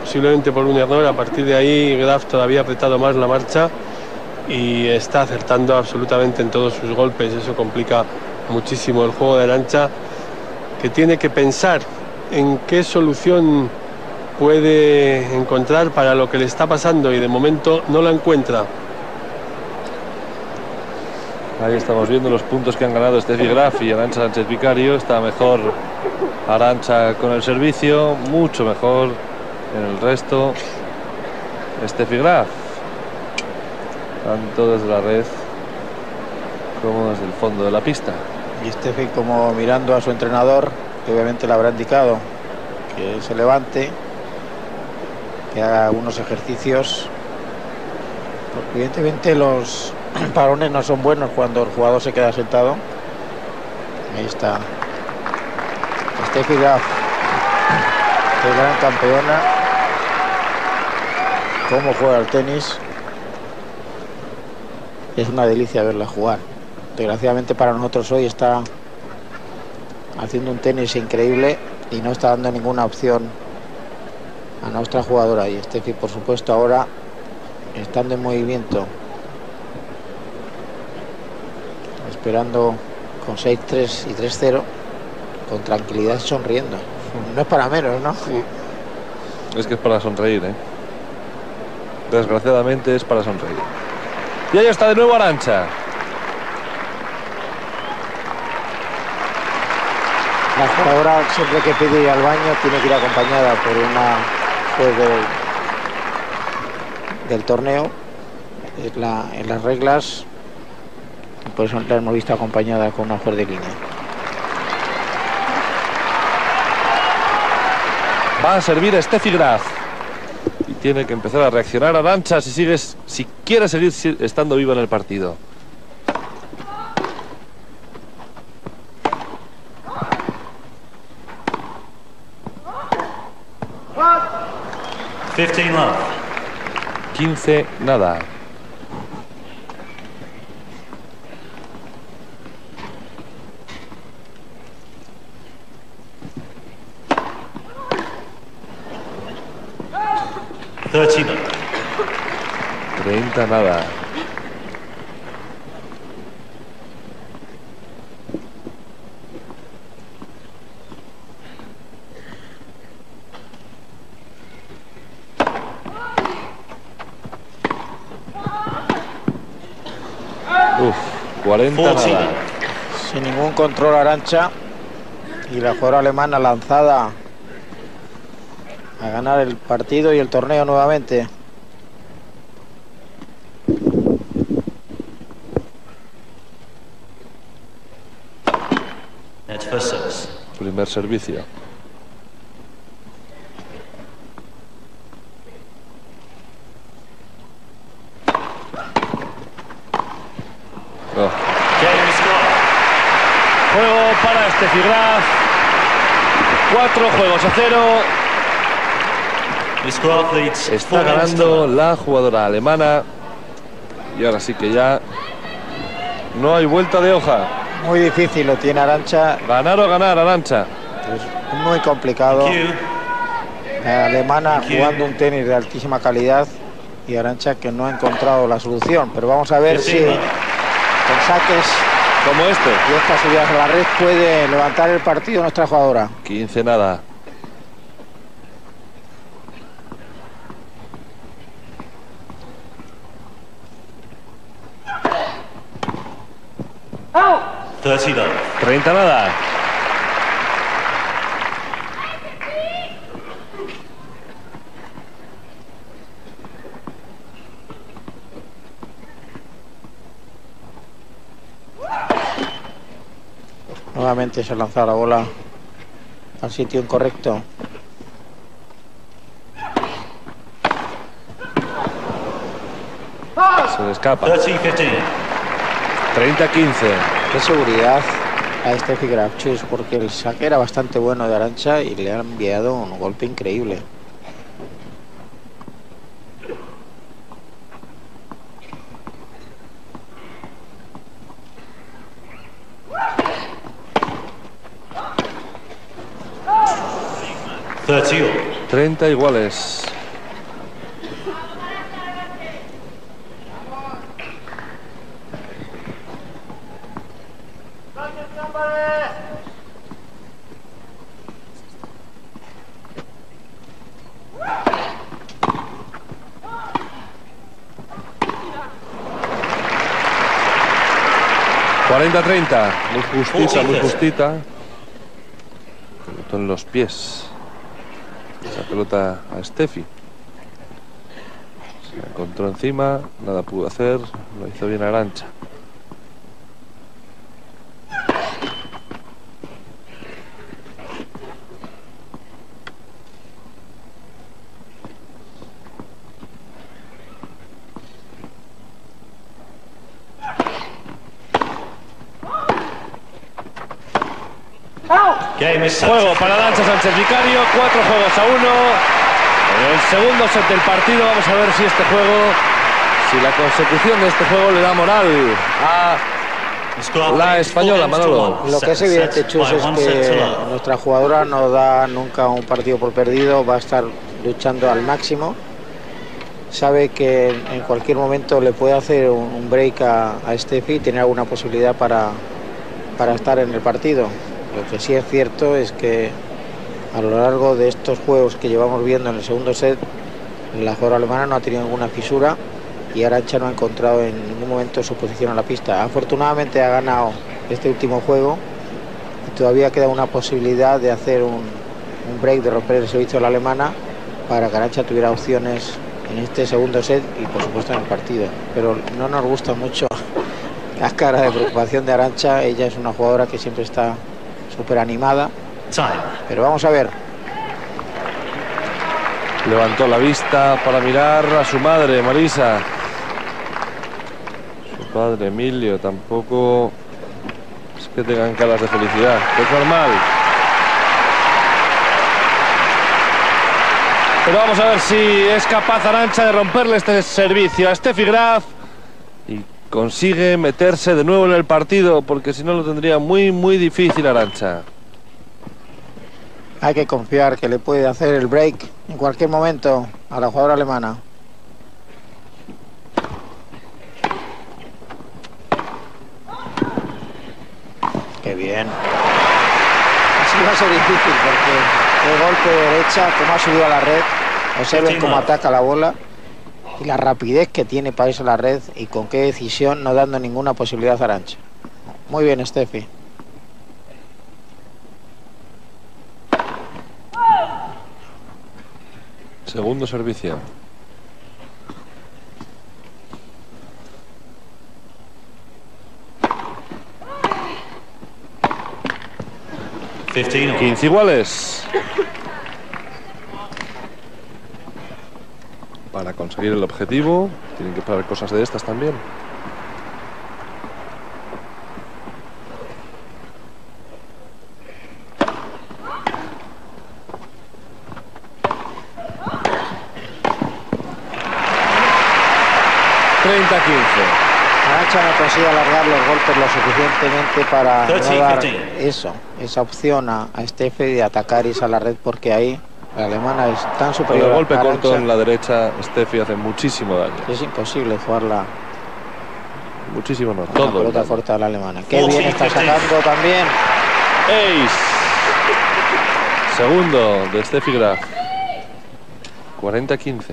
posiblemente por un error. A partir de ahí Graf todavía ha apretado más la marcha y está acertando absolutamente en todos sus golpes. Eso complica muchísimo el juego de Arancha, que tiene que pensar en qué solución puede encontrar para lo que le está pasando y de momento no la encuentra. Ahí estamos viendo los puntos que han ganado Steffi Graf y Arancha Sánchez Vicario. Está mejor Arancha con el servicio, mucho mejor en el resto. Steffi Graf, tanto desde la red como desde el fondo de la pista. Y Steffi como mirando a su entrenador, que obviamente le habrá indicado que se levante, que haga algunos ejercicios. Evidentemente los parones no son buenos cuando el jugador se queda sentado. Ahí está. Steffi Graf, que gran campeona. Cómo juega el tenis. Es una delicia verla jugar desgraciadamente para nosotros hoy está haciendo un tenis increíble y no está dando ninguna opción a nuestra jugadora y Steffi por supuesto ahora estando en movimiento esperando con 6-3 y 3-0 con tranquilidad sonriendo no es para menos ¿no? Es que es para sonreír, ¿eh? Desgraciadamente es para sonreír. Y ahí está de nuevo Arancha. La jugadora siempre que pide ir al baño tiene que ir acompañada por una juez del, torneo. La- en las reglas, por eso la hemos visto acompañada con una juez de línea. Va a servir Steffi Graf. Y tiene que empezar a reaccionar Arancha si sigues, si quiere seguir estando vivo en el partido. Fifteen love. 15 nada. Thirty love. 30 nada. Sin ningún control Arancha. Y la jugadora alemana lanzada a ganar el partido y el torneo nuevamente. Primer servicio. 4 juegos a 0. Está ganando la jugadora alemana. Y ahora sí que ya no hay vuelta de hoja. Muy difícil lo tiene Arancha. Ganar o ganar, Arancha. Es muy complicado. La alemana jugando un tenis de altísima calidad y Arancha que no ha encontrado la solución. Pero vamos a ver si saques como este. y estas subidas a la red puede levantar el partido nuestra jugadora. 15 nada. Love. 30 nada. Nuevamente se ha lanzado la bola al sitio incorrecto. Se le escapa. 30 15. 30 15. Qué seguridad a Steffi Grafchus porque el saque era bastante bueno de Arancha y le han enviado un golpe increíble. Thirty all. 30 iguales. Cuarenta 30 muy justita, muy justita. En los pies. Pelota a Steffi. Se encontró encima, nada pudo hacer, lo hizo bien Arancha. Juego para Lancha Sánchez Vicario. Cuatro juegos a uno. En el segundo set del partido vamos a ver si este juego, Si la consecución de este juego le da moral a La española, Manolo. Lo que es evidente, Chus, es que nuestra jugadora no da nunca un partido por perdido, va a estar luchando al máximo. Sabe que en cualquier momento le puede hacer un un break a, a Steffi y tener alguna posibilidad para, para estar en el partido. Lo que sí es cierto es que a lo largo de estos juegos que llevamos viendo en el segundo set, la jugadora alemana no ha tenido ninguna fisura y Arancha no ha encontrado en ningún momento su posición en la pista. Afortunadamente ha ganado este último juego y todavía queda una posibilidad de hacer un, break, de romper el servicio de la alemana para que Arancha tuviera opciones en este segundo set y por supuesto en el partido. Pero no nos gusta mucho la cara de preocupación de Arancha. Ella es una jugadora que siempre está súper animada. Pero vamos a ver, Levantó la vista para mirar a su madre, Marisa. Su padre, Emilio, tampoco es que tengan caras de felicidad. Es normal. Pero vamos a ver si es capaz Arancha de romperle este servicio a Steffi Graf. Y consigue meterse de nuevo en el partido, porque si no lo tendría muy, muy difícil Arancha. Hay que confiar que le puede hacer el break en cualquier momento a la jugadora alemana. Qué bien. Así va a ser difícil porque el golpe de derecha, como ha subido a la red, observen cómo ataca la bola y la rapidez que tiene para irse a la red y con qué decisión, no dando ninguna posibilidad a Arancha. Muy bien, Steffi. Segundo servicio. 15 all. 15 iguales. Para conseguir el objetivo, tienen que parar cosas de estas también. Treinta, quince. Arancha no consigue golpes lo suficientemente para no 13, dar 15. eso, esa opción a, a Steffi de atacar y a la red porque ahí la alemana es tan Con superior el golpe corto en la derecha, Steffi hace muchísimo daño. es imposible jugarla Muchísimo no, la todo. el pelota corta de la alemana. Qué Fourteen, bien está sacando también. Ace. Segundo de Steffi Graf. 40-15.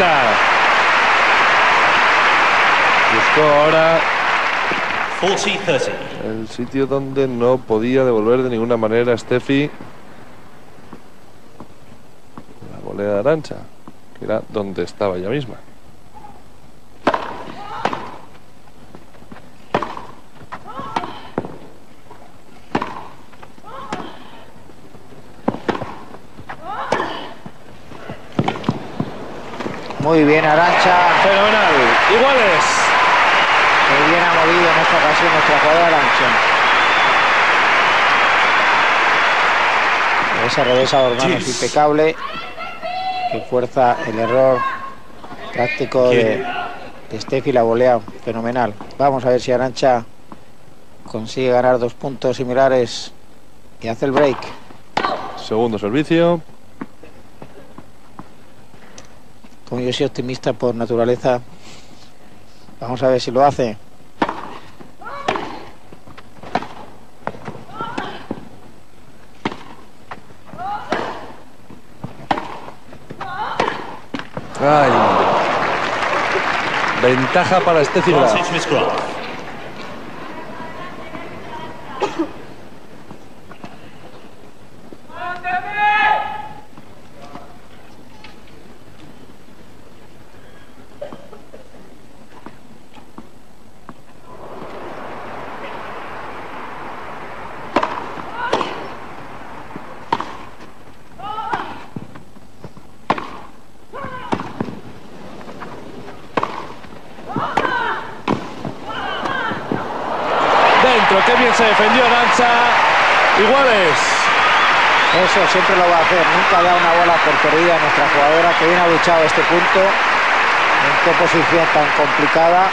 ¡40-30! Buscó ahora 40-30. el sitio donde no podía devolver de ninguna manera a Steffi la volea de Arancha, que era donde estaba ella misma. Muy bien Arancha, Fenomenal. Iguales. muy bien ha movido en esta ocasión nuestra jugadora Arancha. Esa revesa de Yes. impecable que fuerza el error táctico de, de Steffi la volea fenomenal. Vamos a ver si Arancha consigue ganar dos puntos similares y hace el break. Segundo servicio. Como yo soy optimista por naturaleza, vamos a ver si lo hace. Ay. Ventaja para Steffi Dentro, qué bien se defendió Arancha. Iguales. Eso siempre lo va a hacer. Nunca da una bola por perdida a nuestra jugadora que bien ha luchado este punto. En qué posición tan complicada.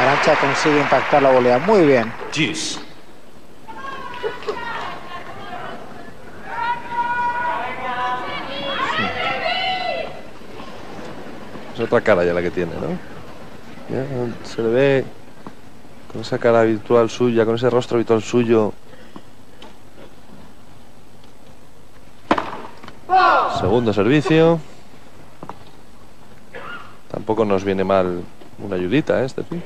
Arancha consigue impactar la volea. Muy bien. Deuce. Es otra cara ya la que tiene, ¿no? Ya se le ve con esa cara habitual suya, con ese rostro habitual suyo. Segundo servicio. Tampoco nos viene mal una ayudita, ¿eh, Steffi?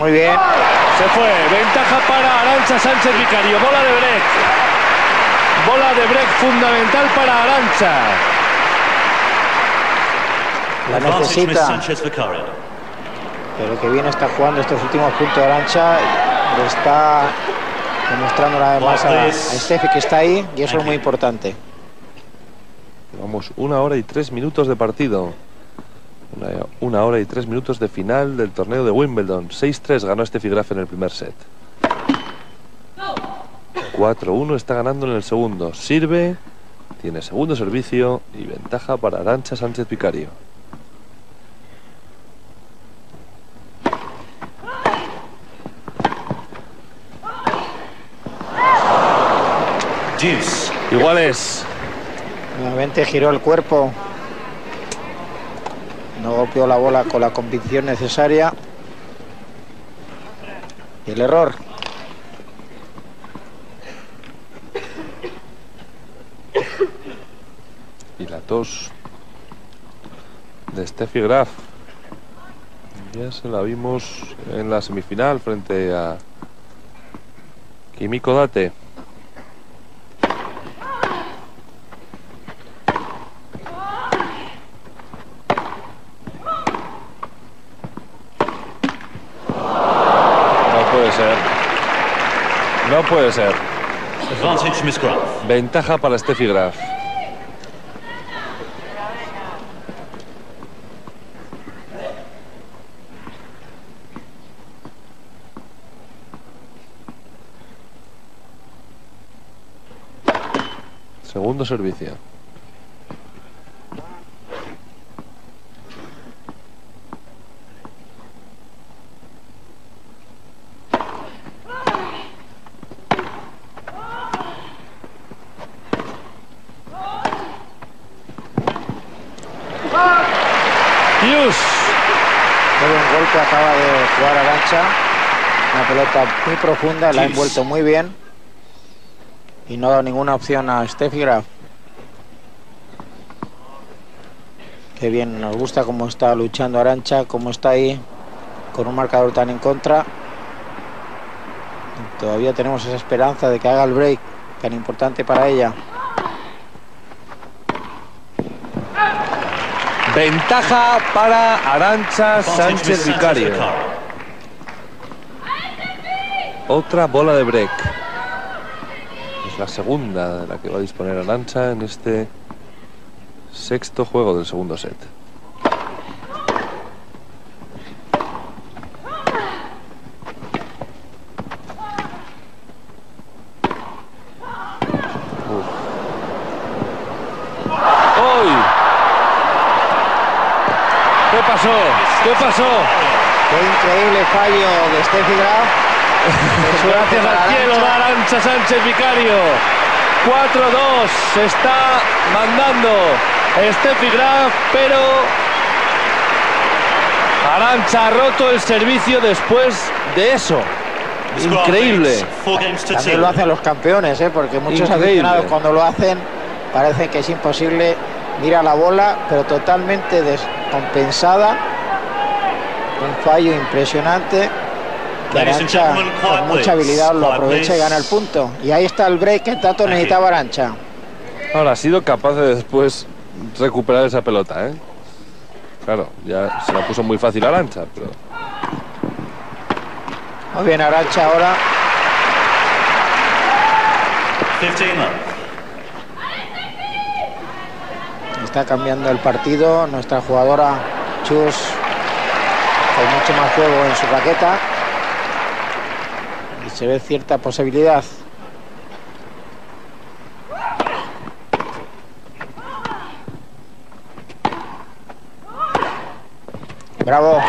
Muy bien. Se fue. Ventaja para Arancha Sánchez Vicario. Bola de break. Bola de break fundamental Arancha. La necesita. Pero que bien está jugando estos últimos puntos de Arancha. Le está demostrando una vez más a, a Steffi que está ahí. Y eso es muy importante. Llevamos una hora y tres minutos de partido. Una, una hora y tres minutos de final del torneo de Wimbledon. 6-3 ganó Steffi Graf en el primer set. 4-1 está ganando en el segundo. Sirve, tiene segundo servicio y ventaja para Arancha Sánchez Picario. Deuce. Iguales. Nuevamente giró el cuerpo. No golpeó la bola con la convicción necesaria. Y el error. Y la tos de Steffi Graf. Ya se la vimos en la semifinal frente a Kimiko Date. No puede ser. No puede ser. Ventaja para Steffi Graf. Segundo servicio. Acaba de jugar Arancha. Una pelota muy profunda, la ha envuelto muy bien. Y no ha dado ninguna opción a Steffi Graf. Qué bien, nos gusta cómo está luchando Arancha, cómo está ahí con un marcador tan en contra. Todavía tenemos esa esperanza de que haga el break tan importante para ella. Ventaja para Arancha Sánchez. Vicario. Otra bola de break. Es la segunda de la que va a disponer Arancha en este sexto juego del segundo set. Uf. ¡Uy! ¿Qué pasó? ¿Qué pasó? Qué increíble fallo de Steffi Graf. Gracias al cielo, Arantxa. da Arancha Sánchez Vicario. 4-2. Se está mandando Steffi Graf, pero Arancha ha roto el servicio después de eso. Increíble. También lo hacen los campeones, ¿eh? porque muchos Increíble. aficionados cuando lo hacen parece que es imposible. Mira la bola, pero totalmente descompensada. Un fallo impresionante. Que quiet, con mucha habilidad lo aprovecha y gana el punto. Y ahí está el break que tanto necesitaba Arancha. Ahora ha sido capaz de después recuperar esa pelota, ¿eh? Claro, ya se la puso muy fácil Arancha, pero Muy bien, Arancha ahora. 15 love. Está cambiando el partido. Nuestra jugadora Chus con mucho más juego en su raqueta. Y se ve cierta posibilidad. Bravo.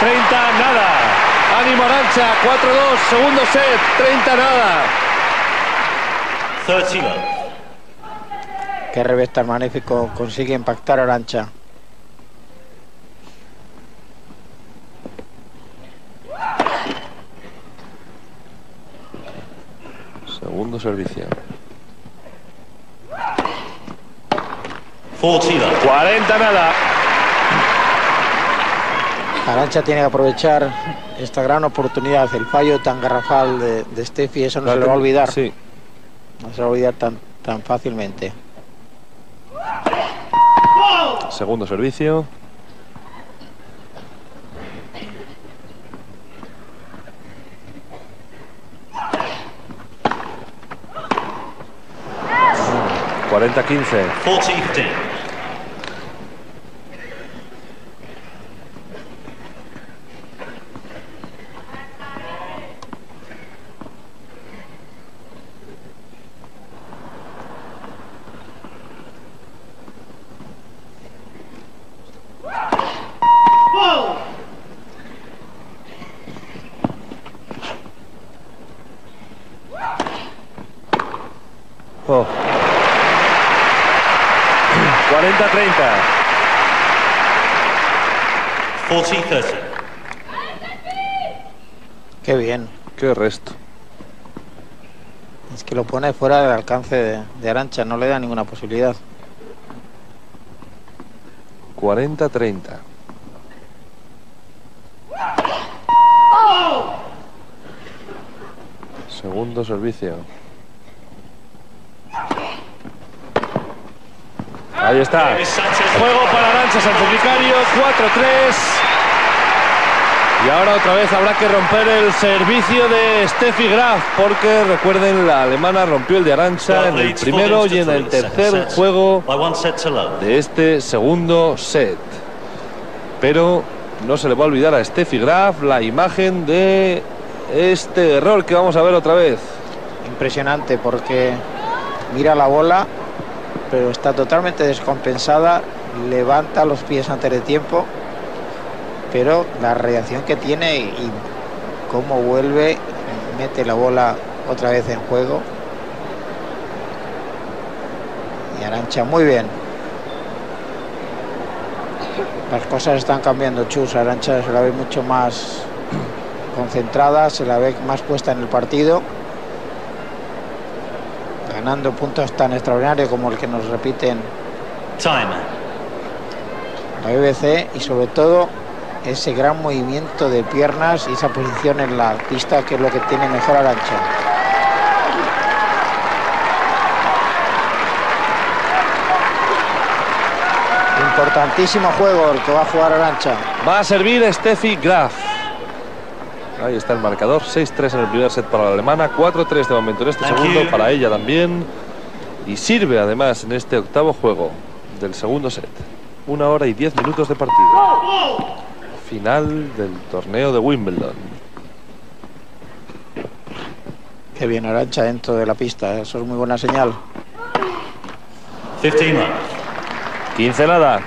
30 nada. Ánimo Arancha. 4-2. Segundo set. 30 nada. 30 love. Qué revés tan magnífico consigue impactar a Arancha. Segundo servicio. 40 love. 40 nada. Arancha tiene que aprovechar esta gran oportunidad. El fallo tan garrafal de, de Steffi, eso no se le va a olvidar. Sí, No se le va a olvidar tan, tan fácilmente. segundo servicio. 40-15. De, de Arancha, no le da ninguna posibilidad. 40-30. Segundo servicio. Ahí está. Juego para Arancha Vicario, 4-3. Y ahora otra vez habrá que romper el servicio de Steffi Graf, porque recuerden, la alemana rompió el de Arancha en el primero y en el tercer juego de este segundo set. Pero no se le va a olvidar a Steffi Graf la imagen de este error que vamos a ver otra vez. Impresionante porque mira la bola, pero está totalmente descompensada, levanta los pies antes de tiempo, pero la reacción que tiene y, cómo vuelve, mete la bola otra vez en juego. Y Arancha muy bien. Las cosas están cambiando, Chus. Arancha se la ve mucho más concentrada, se la ve más puesta en el partido ganando puntos tan extraordinarios como el que nos repiten Time. la BBC y sobre todo ese gran movimiento de piernas y esa posición en la pista que es lo que tiene mejor Arancha. Importantísimo juego el que va a jugar Arancha. Va a servir Steffi Graf. Ahí está el marcador, 6-3 en el primer set para la alemana, 4-3 de momento en este Thank segundo you. para ella también. Y sirve además en este octavo juego del segundo set. Una hora y diez minutos de partido. Final del torneo de Wimbledon. Qué bien Arancha dentro de la pista, eso es muy buena señal. 15 love. 15 nada.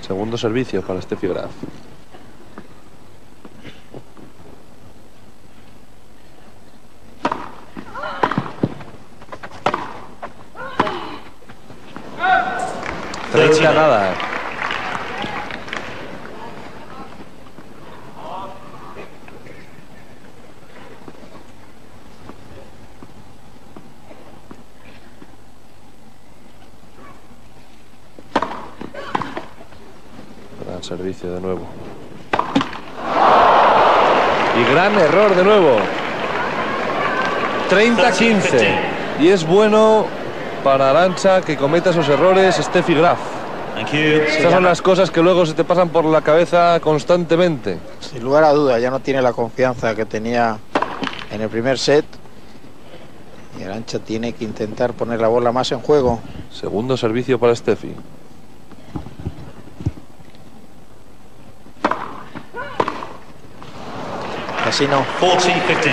Segundo servicio para Steffi Graf. Treinta nada. Gran servicio de nuevo. Y gran error de nuevo. 30-15. Y es bueno para Arancha que cometa esos errores Steffi Graf. Thank you. Estas son las cosas que luego se te pasan por la cabeza constantemente. Sin lugar a duda, ya no tiene la confianza que tenía en el primer set. Y Arancha tiene que intentar poner la bola más en juego. Segundo servicio para Steffi. Así no. 40-15.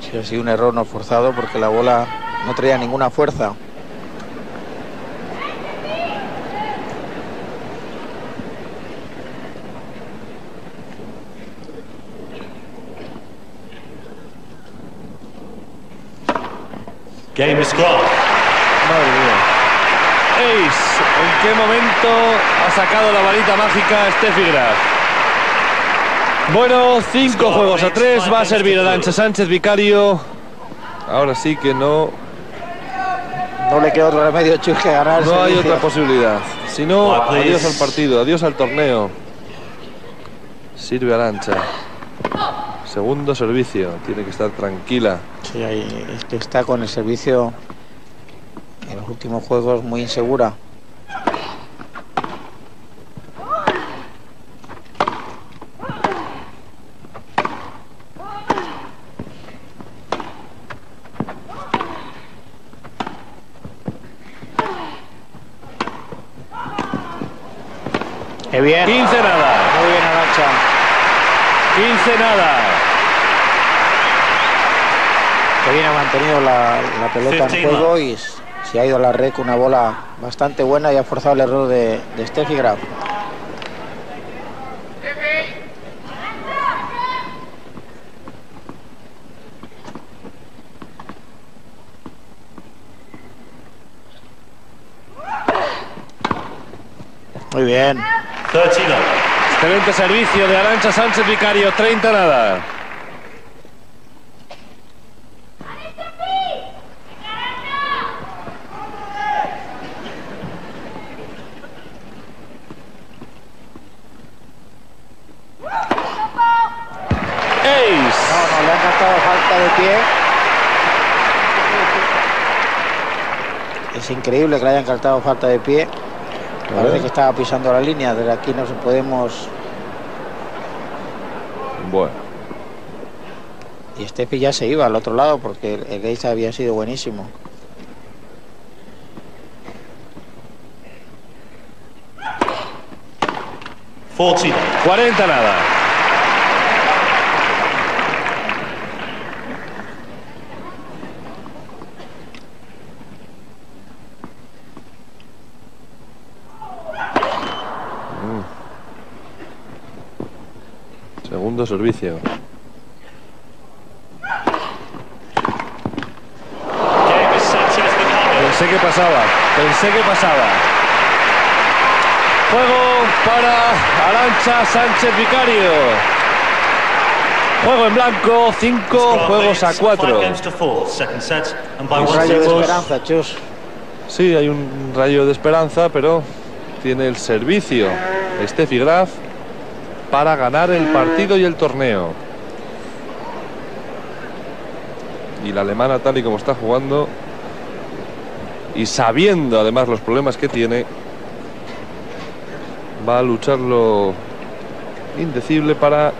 Si ha sido un error no forzado porque la bola no traía ninguna fuerza. Game is. Madre mía. Ace, ¿en qué momento ha sacado la varita mágica Steffi Graf? Bueno, cinco juegos a tres, va a servir Arancha Sánchez Vicario. Ahora sí que no, No le queda otro remedio, Chus, que ganar. el no hay otra posibilidad. Si no, pues. adiós al partido, adiós al torneo. Sirve Arancha. Segundo servicio, tiene que estar tranquila. Sí, ahí es que está con el servicio en los últimos juegos muy insegura. bien. 15 nada. Muy bien, Arancha. 15 nada. Que bien ha mantenido la, la pelota en juego y se ha ido a la red con una bola bastante buena y ha forzado el error de, de Steffi Graf. Muy bien. 30 love. Excelente servicio de Arancha Sánchez Vicario, 30 nada. Ace. No, no, le han cantado falta de pie. Es increíble que le hayan cantado falta de pie. Parece que estaba pisando la línea. Desde aquí no se podemos. Bueno, Y Steffi ya se iba al otro lado porque el, ace había sido buenísimo. Forty love. 40 nada. Mm. Segundo servicio. Pensé que pasaba, pensé que pasaba. Juego para Arancha Sánchez Vicario. Juego en blanco, cinco juegos a cuatro. Un rayo de esperanza, Chus. Sí, hay un rayo de esperanza, pero tiene el servicio Steffi Graf para ganar el partido y el torneo. Y la alemana, tal y como está jugando, y sabiendo además los problemas que tiene, va a luchar lo indecible para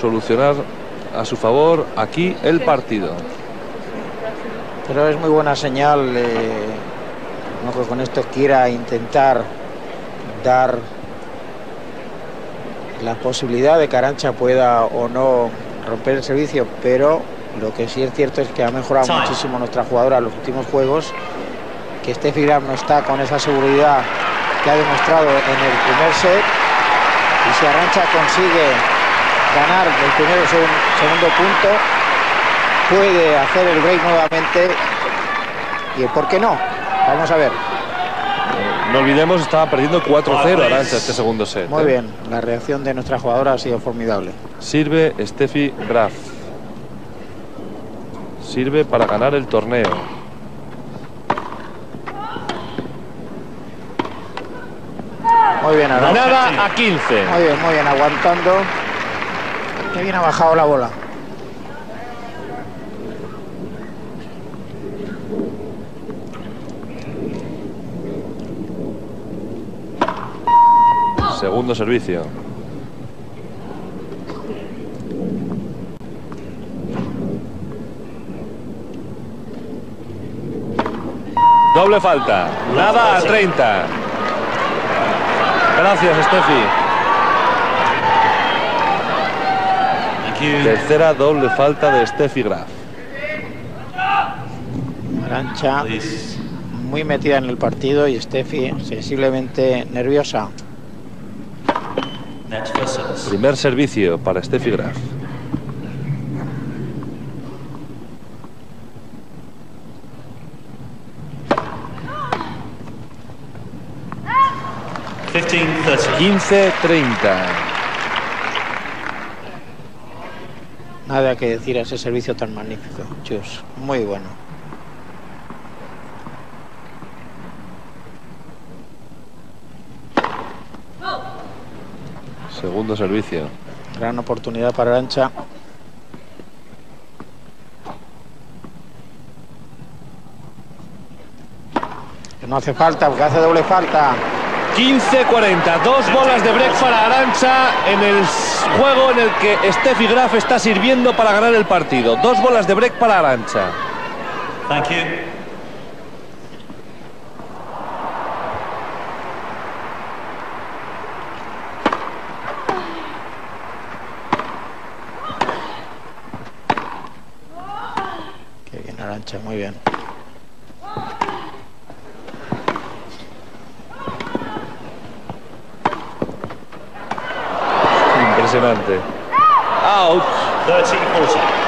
solucionar a su favor aquí el partido. Pero es muy buena señal eh, no que con esto quiera intentar dar la posibilidad de que Arancha pueda o no romper el servicio, pero lo que sí es cierto es que ha mejorado Time. muchísimo nuestra jugadora en los últimos juegos, que Steffi Graf no está con esa seguridad que ha demostrado en el primer set, y si Arancha consigue ganar el primer o segun- segundo punto, puede hacer el break nuevamente. ¿Y por qué no? Vamos a ver. No olvidemos, estaba perdiendo 4-0 Arancha este segundo set. Muy ¿eh? bien, la reacción de nuestra jugadora ha sido formidable. Sirve Steffi Graf. Sirve para ganar el torneo. Muy bien, Arancha. Nada a 15. Muy bien, muy bien, aguantando. Qué bien ha bajado la bola. Segundo servicio. Doble falta. Nada a 30. Gracias, Steffi. Tercera doble falta de Steffi Graf. Arancha muy metida en el partido y Steffi sensiblemente nerviosa. Net first service. Primer servicio para Steffi Graf. Fifteen thirty. 15-30. Nada que decir a ese servicio tan magnífico. Chus, muy bueno. Segundo servicio. Gran oportunidad para Arancha. Que no hace falta, porque hace doble falta. 15-40, dos bolas de break para Arancha en el juego en el que Steffi Graf está sirviendo para ganar el partido. Dos bolas de break para Arancha. Thank you. Qué bien, Arancha, muy bien. Impresionante. Out. 30 40.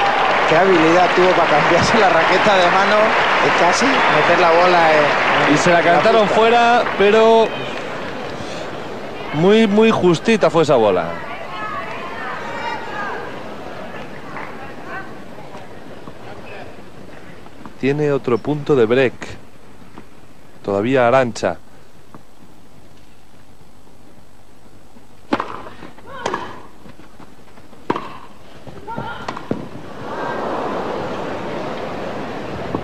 Qué habilidad tuvo para cambiarse la raqueta de mano y casi meter la bola en, Y se la cantaron fuera, pero Muy, muy justita fue esa bola. Tiene otro punto de break. Todavía Arancha.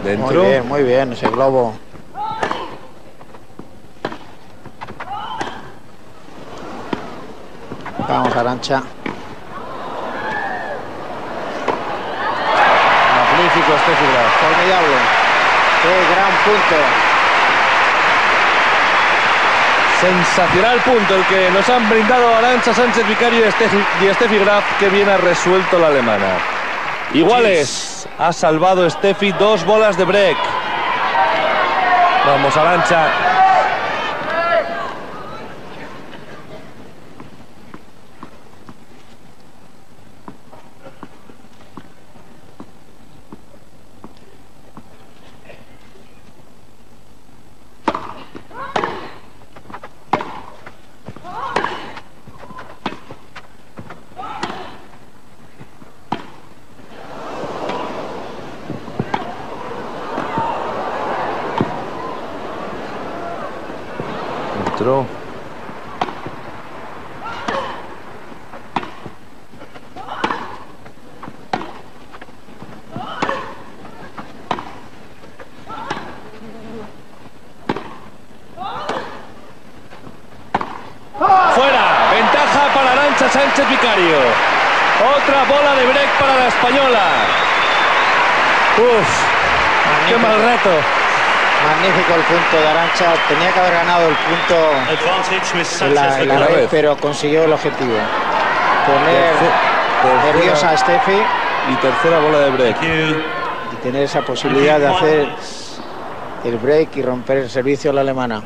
Dentro. Muy bien, muy bien, ese globo. Vamos, Arancha. Magnífico Steffi Graf. Formidable. Qué gran punto. Sensacional punto el que nos han brindado Arancha Sánchez Vicario y Steffi Graf, que bien ha resuelto la alemana. Iguales, ha salvado Steffi dos bolas de break. Vamos, Arancha. Entró. Fuera, ventaja para Arancha Sánchez Vicario. Otra bola de break para la española. Uf, qué mal reto. Magnífico el punto de Arancha. Tenía que haber ganado el punto en la, en red, pero consiguió el objetivo. Poner Tercera- nerviosa a Steffi Y tercera bola de break. Y tener esa posibilidad de hacer el break y romper el servicio a la alemana.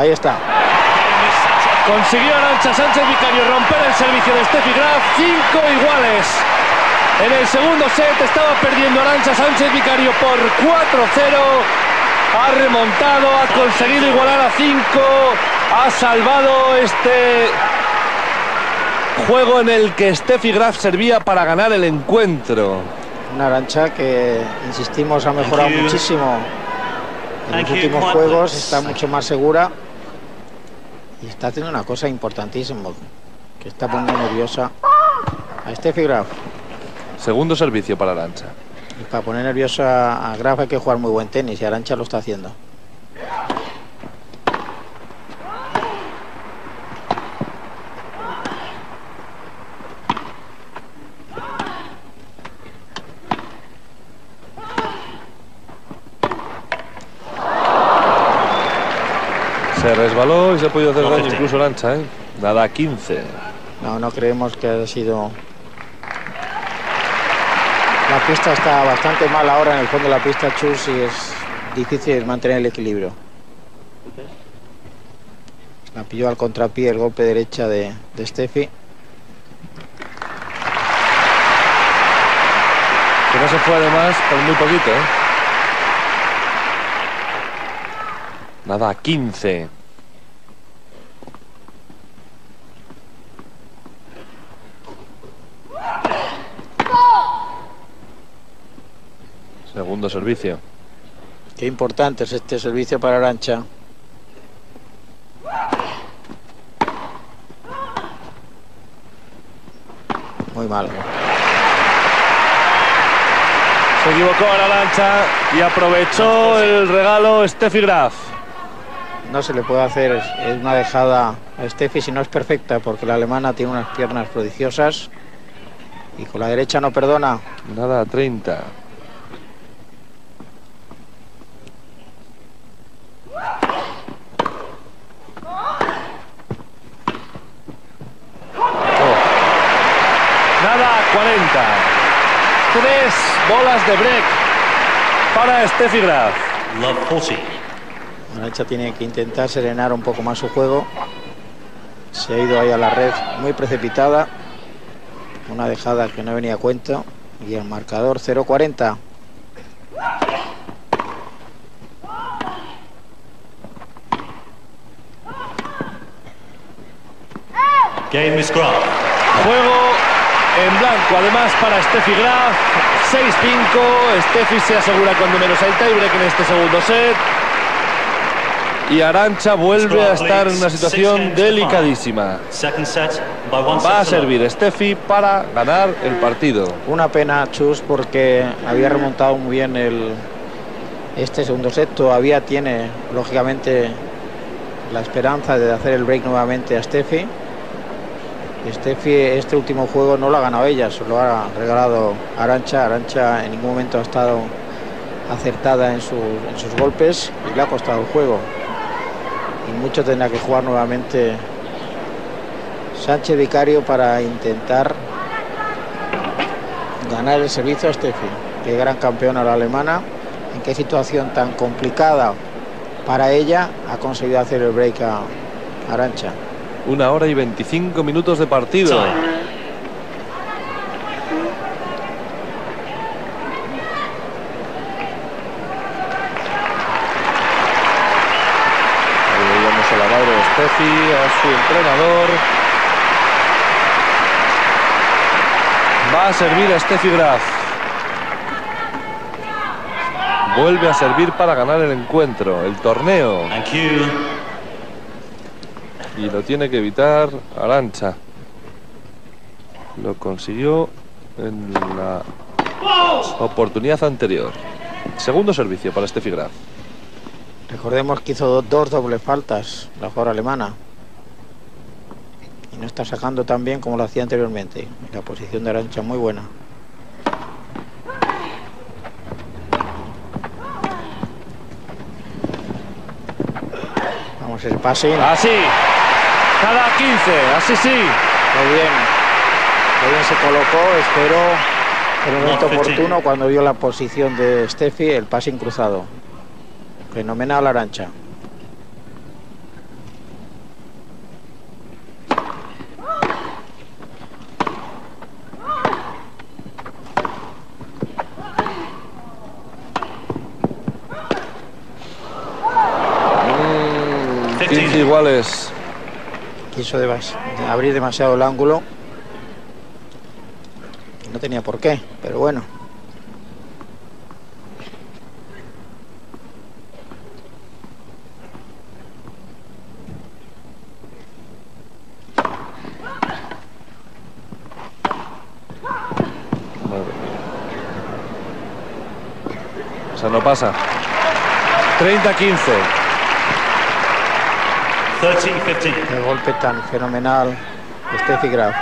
Ahí está. Consiguió Arancha Sánchez Vicario romper el servicio de Steffi Graf. Cinco iguales. En el segundo set estaba perdiendo Arancha Sánchez Vicario por 4-0. Ha remontado, ha conseguido igualar a 5. Ha salvado este juego en el que Steffi Graf servía para ganar el encuentro. Una arancha que, insistimos, ha mejorado muchísimo en los últimos juegos, está mucho más segura y está haciendo una cosa importantísima, que está poniendo nerviosa a Steffi Graf. Segundo servicio para Arancha. Y para poner nerviosa a Graf hay que jugar muy buen tenis y Arancha lo está haciendo. Resbaló y se ha podido hacer No, daño incluso Arancha. ¿eh? Nada, 15. No, no creemos que haya sido... La pista está bastante mal ahora en el fondo de la pista, Chus, y es difícil mantener el equilibrio. La pilló al contrapié el golpe derecha de, de Steffi. Que no se fue además por muy poquito. ¿eh? Nada, 15. Segundo servicio. Qué importante es este servicio para Arancha. Muy mal. Se equivocó a la lancha y aprovechó el regalo Steffi Graf. No se le puede hacer una dejada a Steffi si no es perfecta, porque la alemana tiene unas piernas prodigiosas y con la derecha no perdona. Nada, 30. Oh. Nada, 40. Tres bolas de break para Steffi Graf. Love 40. Arancha tiene que intentar serenar un poco más su juego. Se ha ido ahí a la red muy precipitada. Una dejada que no venía a cuento. y el marcador 0-40. Game is. Juego en blanco, además para Steffi Graf. 6-5. Steffi se asegura cuando menos el tiebreak en este segundo set. Y Arancha vuelve a estar en una situación delicadísima. Second set by one Va a servir Steffi para ganar el partido. Una pena, Chus, porque había remontado muy bien el, este segundo set. Todavía tiene, lógicamente, la esperanza de hacer el break nuevamente a Steffi. Steffi, este último juego no lo ha ganado ella, se lo ha regalado Arancha. Arancha en ningún momento ha estado acertada en, su- en sus golpes y le ha costado el juego. Y mucho tendrá que jugar nuevamente Sánchez Vicario para intentar ganar el servicio a Steffi, que gran campeona la alemana. En qué situación tan complicada para ella ha conseguido hacer el break a Arancha. Una hora y 25 minutos de partido. Time. Ahí veíamos a la madre de Steffi, a su entrenador. Va a servir a Steffi Graf. Vuelve a servir para ganar el encuentro, el torneo. Thank you. Y lo tiene que evitar Arancha. Lo consiguió en la oportunidad anterior. Segundo servicio para Steffi Graf. Recordemos que hizo do- dos dobles faltas la jugadora alemana. Y no está sacando tan bien como lo hacía anteriormente. La posición de Arancha muy buena. Vamos el pase. Así. Cada 15. Así sí. Muy bien. Muy bien se colocó, esperó el momento oportuno cuando vio la posición de Steffi, el pase cruzado. Fenomenal Arancha. 15 15. iguales. Quiso de abrir demasiado el ángulo. No tenía por qué, pero bueno. O no pasa. 30-15. 13-15. Qué golpe tan fenomenal de Steffi Graf.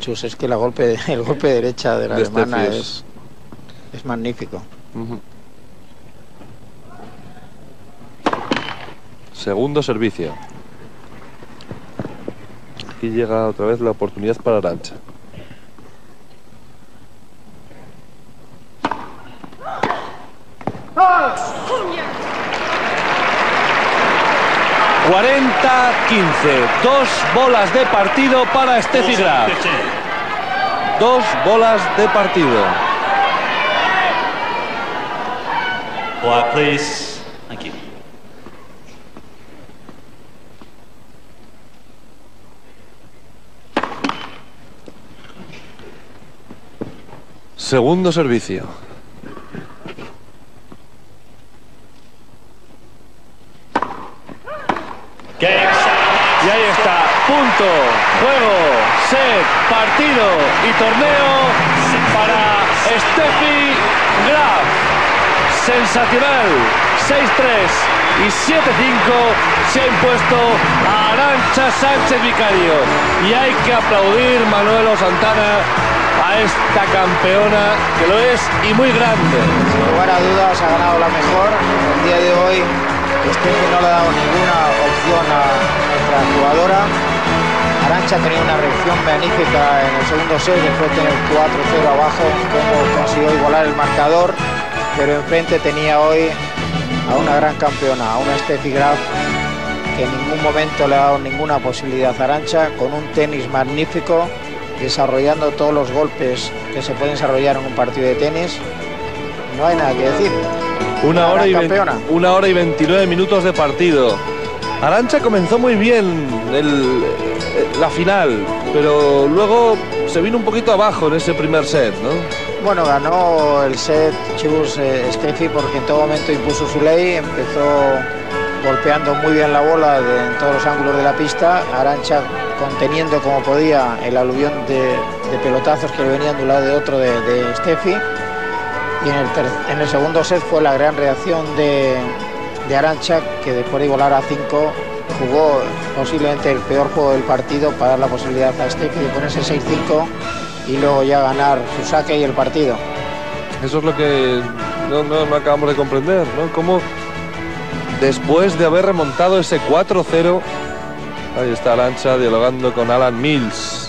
Chus, es que la golpe, el golpe derecha de la De alemana Steffi es, es- es magnífico. Segundo servicio. Aquí llega otra vez la oportunidad para Arancha. ...40-15... Dos bolas de partido para Steffi Graf. 15. Dos bolas de partido. Quiet, please. Thank you. Segundo servicio. Game, Y ahí está, punto, juego, set, y torneo para Steffi Graf. Sensacional, 6-3 y 7-5 se ha impuesto a Arancha Sánchez Vicario. Y hay que aplaudir Manuelo Santana a esta campeona que lo es y muy grande. Sin lugar a dudas ha ganado la mejor. El día de hoy Steffi no le ha dado ninguna opción a nuestra jugadora. Arancha tenía una reacción magnífica en el segundo set, después de tener 4-0 abajo, como consiguió igualar el marcador, pero enfrente tenía hoy a una gran campeona, a una Steffi Graf que en ningún momento le ha dado ninguna posibilidad a Arancha, con un tenis magnífico, desarrollando todos los golpes que se pueden desarrollar en un partido de tenis. No hay nada que decir. Una hora, y gran 20 campeona. una hora y 29 minutos de partido. Arancha comenzó muy bien el- la final, pero luego se vino un poquito abajo en ese primer set, ¿no? Bueno, ganó el set Chus eh, Steffi porque en todo momento impuso su ley, empezó golpeando muy bien la bola de- en todos los ángulos de la pista, Arancha conteniendo como podía el aluvión de, pelotazos que venían de un lado de otro de, Steffi. Y en el, en segundo set fue la gran reacción de, de Arancha, que después de igualar a 5 jugó posiblemente el peor juego del partido para dar la posibilidad a Steffi de ponerse 6-5 y luego ya ganar su saque y el partido. Eso es lo que no, no- no acabamos de comprender, ¿no? Cómo después de haber remontado ese 4-0, ahí está Arancha dialogando con Alan Mills.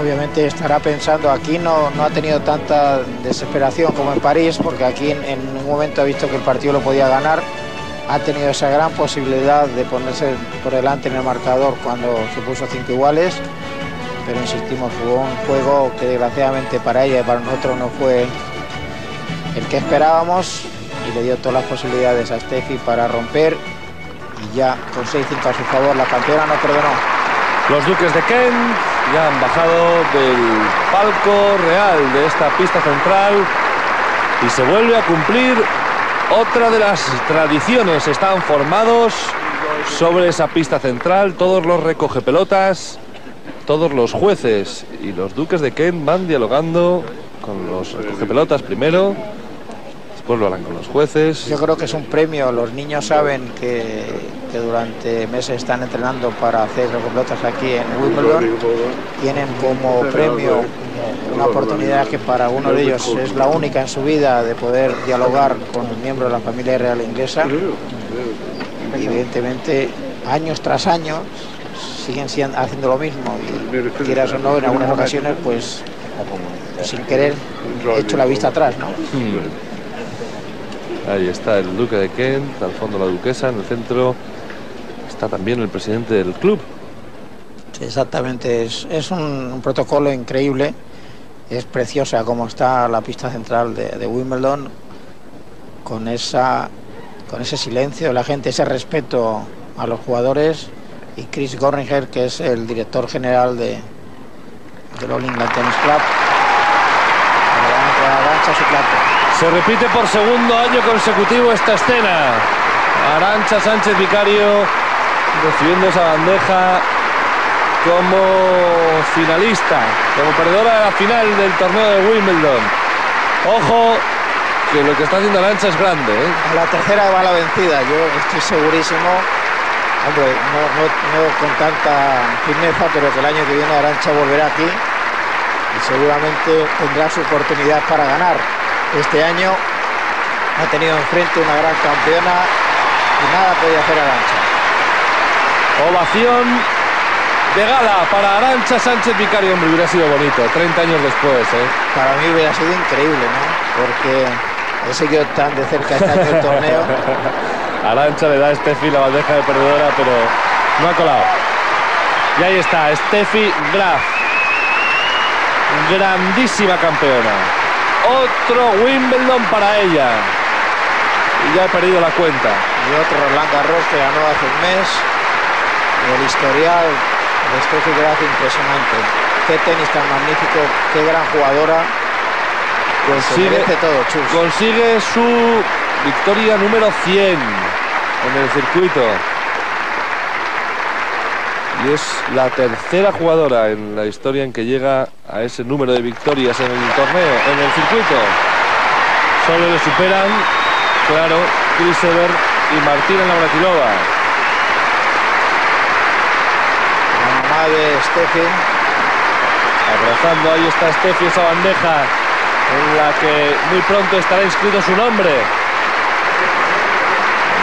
Obviamente estará pensando, aquí no, no ha tenido tanta desesperación como en París, porque aquí en, en un momento ha visto que el partido lo podía ganar, ha tenido esa gran posibilidad de ponerse por delante en el marcador cuando se puso cinco iguales, pero insistimos, jugó un juego que desgraciadamente para ella y para nosotros no fue el que esperábamos y le dio todas las posibilidades a Steffi para romper y ya con 6-5 a su favor la campeona no perdonó. Los Duques de Kent ya han bajado del palco real de esta pista central y se vuelve a cumplir otra de las tradiciones. Están formados sobre esa pista central todos los recogepelotas, todos los jueces y los Duques de Kent van dialogando con los recogepelotas primero, después lo harán con los jueces. Yo creo que es un premio. Los niños saben que, que durante meses están entrenando para hacer recopelotas aquí en Wimbledon. Tienen como premio una oportunidad que para uno de ellos es la única en su vida de poder dialogar con un miembro de la familia real inglesa. Y evidentemente, años tras años, siguen siendo- haciendo lo mismo. Y quieras o no, en algunas ocasiones, pues sin querer, he hecho la vista atrás, ¿no? Ahí está el Duque de Kent, al fondo la duquesa, en el centro está también el presidente del club. Exactamente, es, un, protocolo increíble, es preciosa como está la pista central de, Wimbledon, con, esa, con ese silencio de la gente, ese respeto a los jugadores, y Chris Gorringer, que es el director general de, del All England Tennis Club, agacha su plato. Se repite por segundo año consecutivo esta escena. Arancha Sánchez Vicario recibiendo esa bandeja como finalista, como perdedora de la final del torneo de Wimbledon. Ojo, que lo que está haciendo Arancha es grande. ¿eh? A la tercera va la vencida, yo estoy segurísimo, hombre, no, no, no con tanta firmeza, pero que el año que viene Arancha volverá aquí y seguramente tendrá su oportunidad para ganar. Este año ha tenido enfrente una gran campeona y nada podía hacer Arancha. Ovación de gala para Arancha Sánchez Vicario. Hombre, hubiera sido bonito, 30 años después. ¿eh? Para mí hubiera sido increíble, ¿no? Porque he seguido tan de cerca este año el torneo. Arancha le da a Steffi la bandeja de perdedora, pero no ha colado. Y ahí está, Steffi Graf. Grandísima campeona. Otro Wimbledon para ella. Y ya he perdido la cuenta. y otro Roland Garros que ganó hace un mes. Y el historial de Steffi Graf impresionante. Qué tenis tan magnífico, qué gran jugadora. Se Consigue, todo, Chus. consigue su victoria número 100 en el circuito. Y es la tercera jugadora en la historia en que llega a ese número de victorias en el torneo, en el circuito. Solo le superan, claro, Chris Ever y Martina Navratilova. La mamá de Steffi, Abrazando, ahí está Steffi, esa bandeja en la que muy pronto estará inscrito su nombre.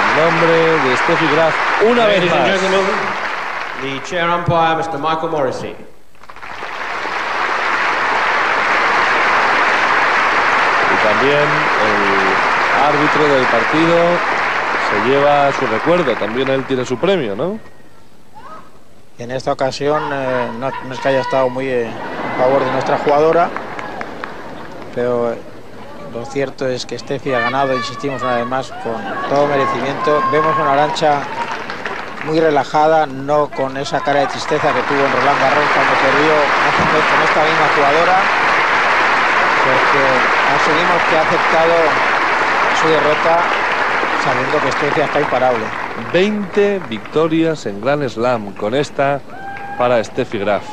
El nombre de Steffi Graf una vez más. The chair umpire, Mr. Michael Morrissey. Y también el árbitro del partido se lleva su recuerdo. También él tiene su premio, ¿no? en esta ocasión eh, no, no es que haya estado muy, eh, en favor de nuestra jugadora. Pero lo cierto es que Steffi ha ganado, insistimos una vez más, con todo merecimiento. Vemos una Arancha muy relajada, no con esa cara de tristeza que tuvo en Roland Garros cuando perdió con esta misma jugadora, porque asumimos que ha aceptado su derrota sabiendo que Steffi está imparable. 20 victorias en Grand Slam con esta para Steffi Graf.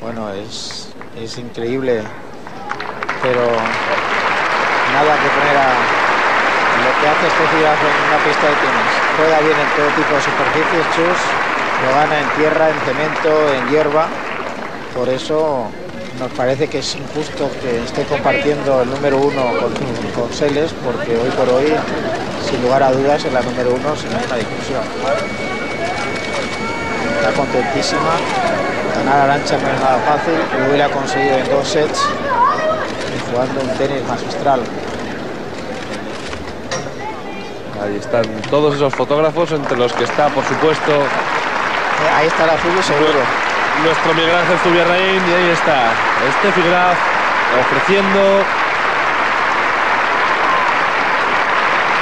Bueno, es, es increíble, pero nada que poner a lo que hace Steffi Graf en una pista de tenis. Juega bien en todo tipo de superficies, chus, lo gana en tierra, en cemento, en hierba. Por eso nos parece que es injusto que esté compartiendo el número uno con, con Seles, porque hoy por hoy, sin lugar a dudas, es la número uno sin ninguna discusión. Está contentísima. Ganar a Arancha no es nada fácil. Lo hubiera conseguido en dos sets y jugando un tenis magistral. Ahí están todos esos fotógrafos, entre los que está, por supuesto, Eh, Ahí está la seguro. nuestro Miguel Ángel Zubiarraín. Y ahí está Steffi Graf ofreciendo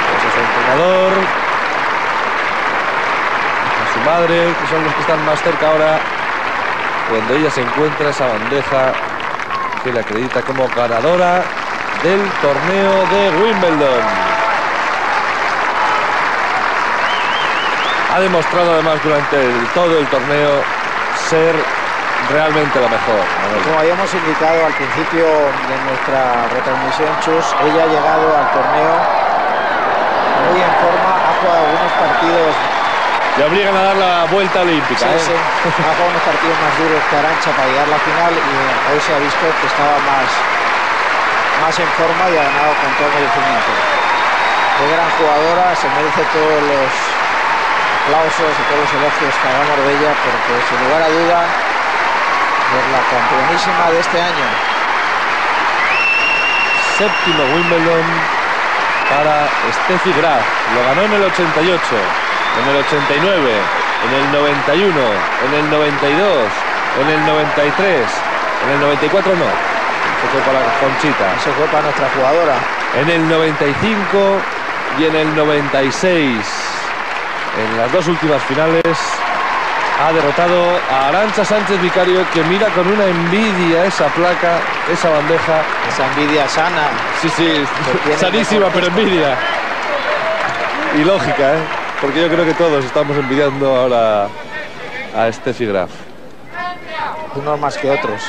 pues, a su entrenador, a su madre, que son los que están más cerca ahora, cuando ella se encuentra esa bandeja que le acredita como ganadora del torneo de Wimbledon. Ha demostrado además durante el- todo el torneo ser realmente la mejor. Manolo. Como habíamos indicado al principio de nuestra retransmisión, Chus, ella ha llegado al torneo muy en forma, ha jugado algunos partidos, Le obligan a dar la vuelta olímpica. sí, ¿eh? sí, ha jugado unos partidos más duros que Arancha para llegar a la final y hoy se ha visto que estaba más, más en forma y ha ganado con todo merecimiento. Qué gran jugadora, se merece todos los aplausos y todos los elogios que hagamos de ella porque sin lugar a duda es la campeonísima de este año. Séptimo Wimbledon para Steffi Graf. Lo ganó en el 88, en el 89, en el 91, en el 92, en el 93, en el 94 no. Eso fue para Conchita. Eso fue para nuestra jugadora. En el 95 y en el 96. En las dos últimas finales ha derrotado a Arancha Sánchez Vicario que mira con una envidia esa placa, esa bandeja. Esa envidia sana. Sí, sí, sanísima, pero envidia. Y lógica, ¿eh? Porque yo creo que todos estamos envidiando ahora a Steffi Graf. Unos más que otros.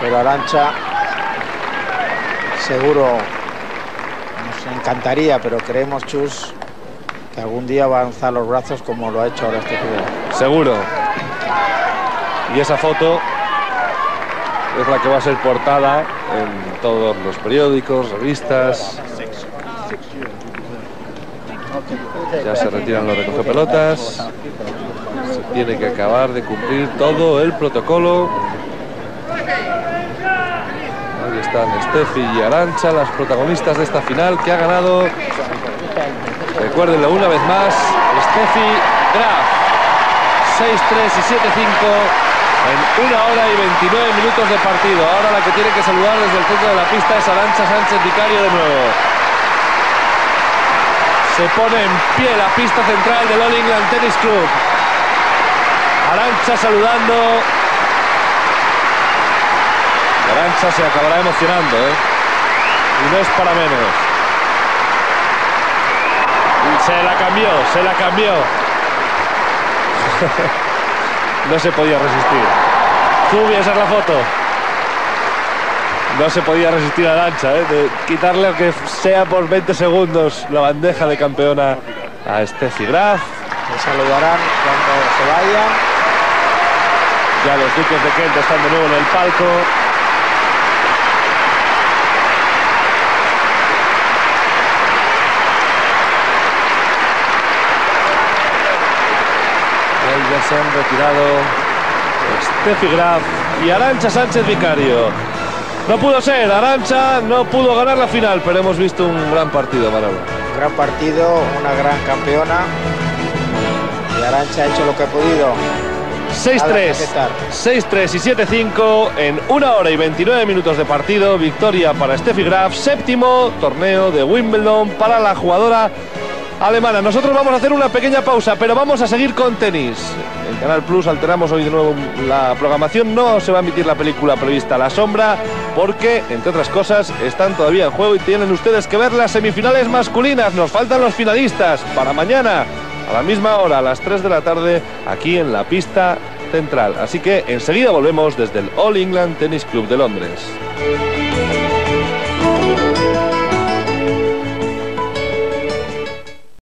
Pero Arancha seguro nos encantaría, pero creemos, Chus, que algún día va a alzar los brazos como lo ha hecho ahora este jugador. Seguro. Y esa foto es la que va a ser portada en todos los periódicos, revistas. Ya se retiran los recogepelotas. Se tiene que acabar de cumplir todo el protocolo. Ahí están Steffi y Arancha, las protagonistas de esta final que ha ganado. Recuérdenlo una vez más, Steffi Graf. 6-3 y 7-5 en una hora y 29 minutos de partido. Ahora la que tiene que saludar desde el centro de la pista es Arancha Sánchez Vicario de nuevo. Se pone en pie la pista central del All England Tennis Club. Arancha saludando. Arancha se acabará emocionando, ¿eh? Y no es para menos. Se la cambió, se la cambió. no se podía resistir. Zubi, esa es la foto. No se podía resistir a Arancha, ¿eh? de quitarle aunque sea por 20 segundos la bandeja de campeona a Steffi Graf. Le saludarán cuando se vayan. Ya los duques de Kent están de nuevo en el palco. Se han retirado Steffi Graf y Arancha Sánchez Vicario. No pudo ser, Arancha no pudo ganar la final, pero hemos visto un gran partido, Manolo. Un gran partido, una gran campeona. Y Arancha ha hecho lo que ha podido. 6-3, aceptar. 6-3 y 7-5 en una hora y 29 minutos de partido. Victoria para Steffi Graf, séptimo torneo de Wimbledon para la jugadora alemana. Nosotros vamos a hacer una pequeña pausa, pero vamos a seguir con tenis. En Canal Plus alteramos hoy de nuevo la programación. No se va a emitir la película prevista La Sombra, porque, entre otras cosas, están todavía en juego y tienen ustedes que ver las semifinales masculinas. Nos faltan los finalistas para mañana, a la misma hora, a las 3 de la tarde, aquí en la pista central. Así que enseguida volvemos desde el All England Tennis Club de Londres.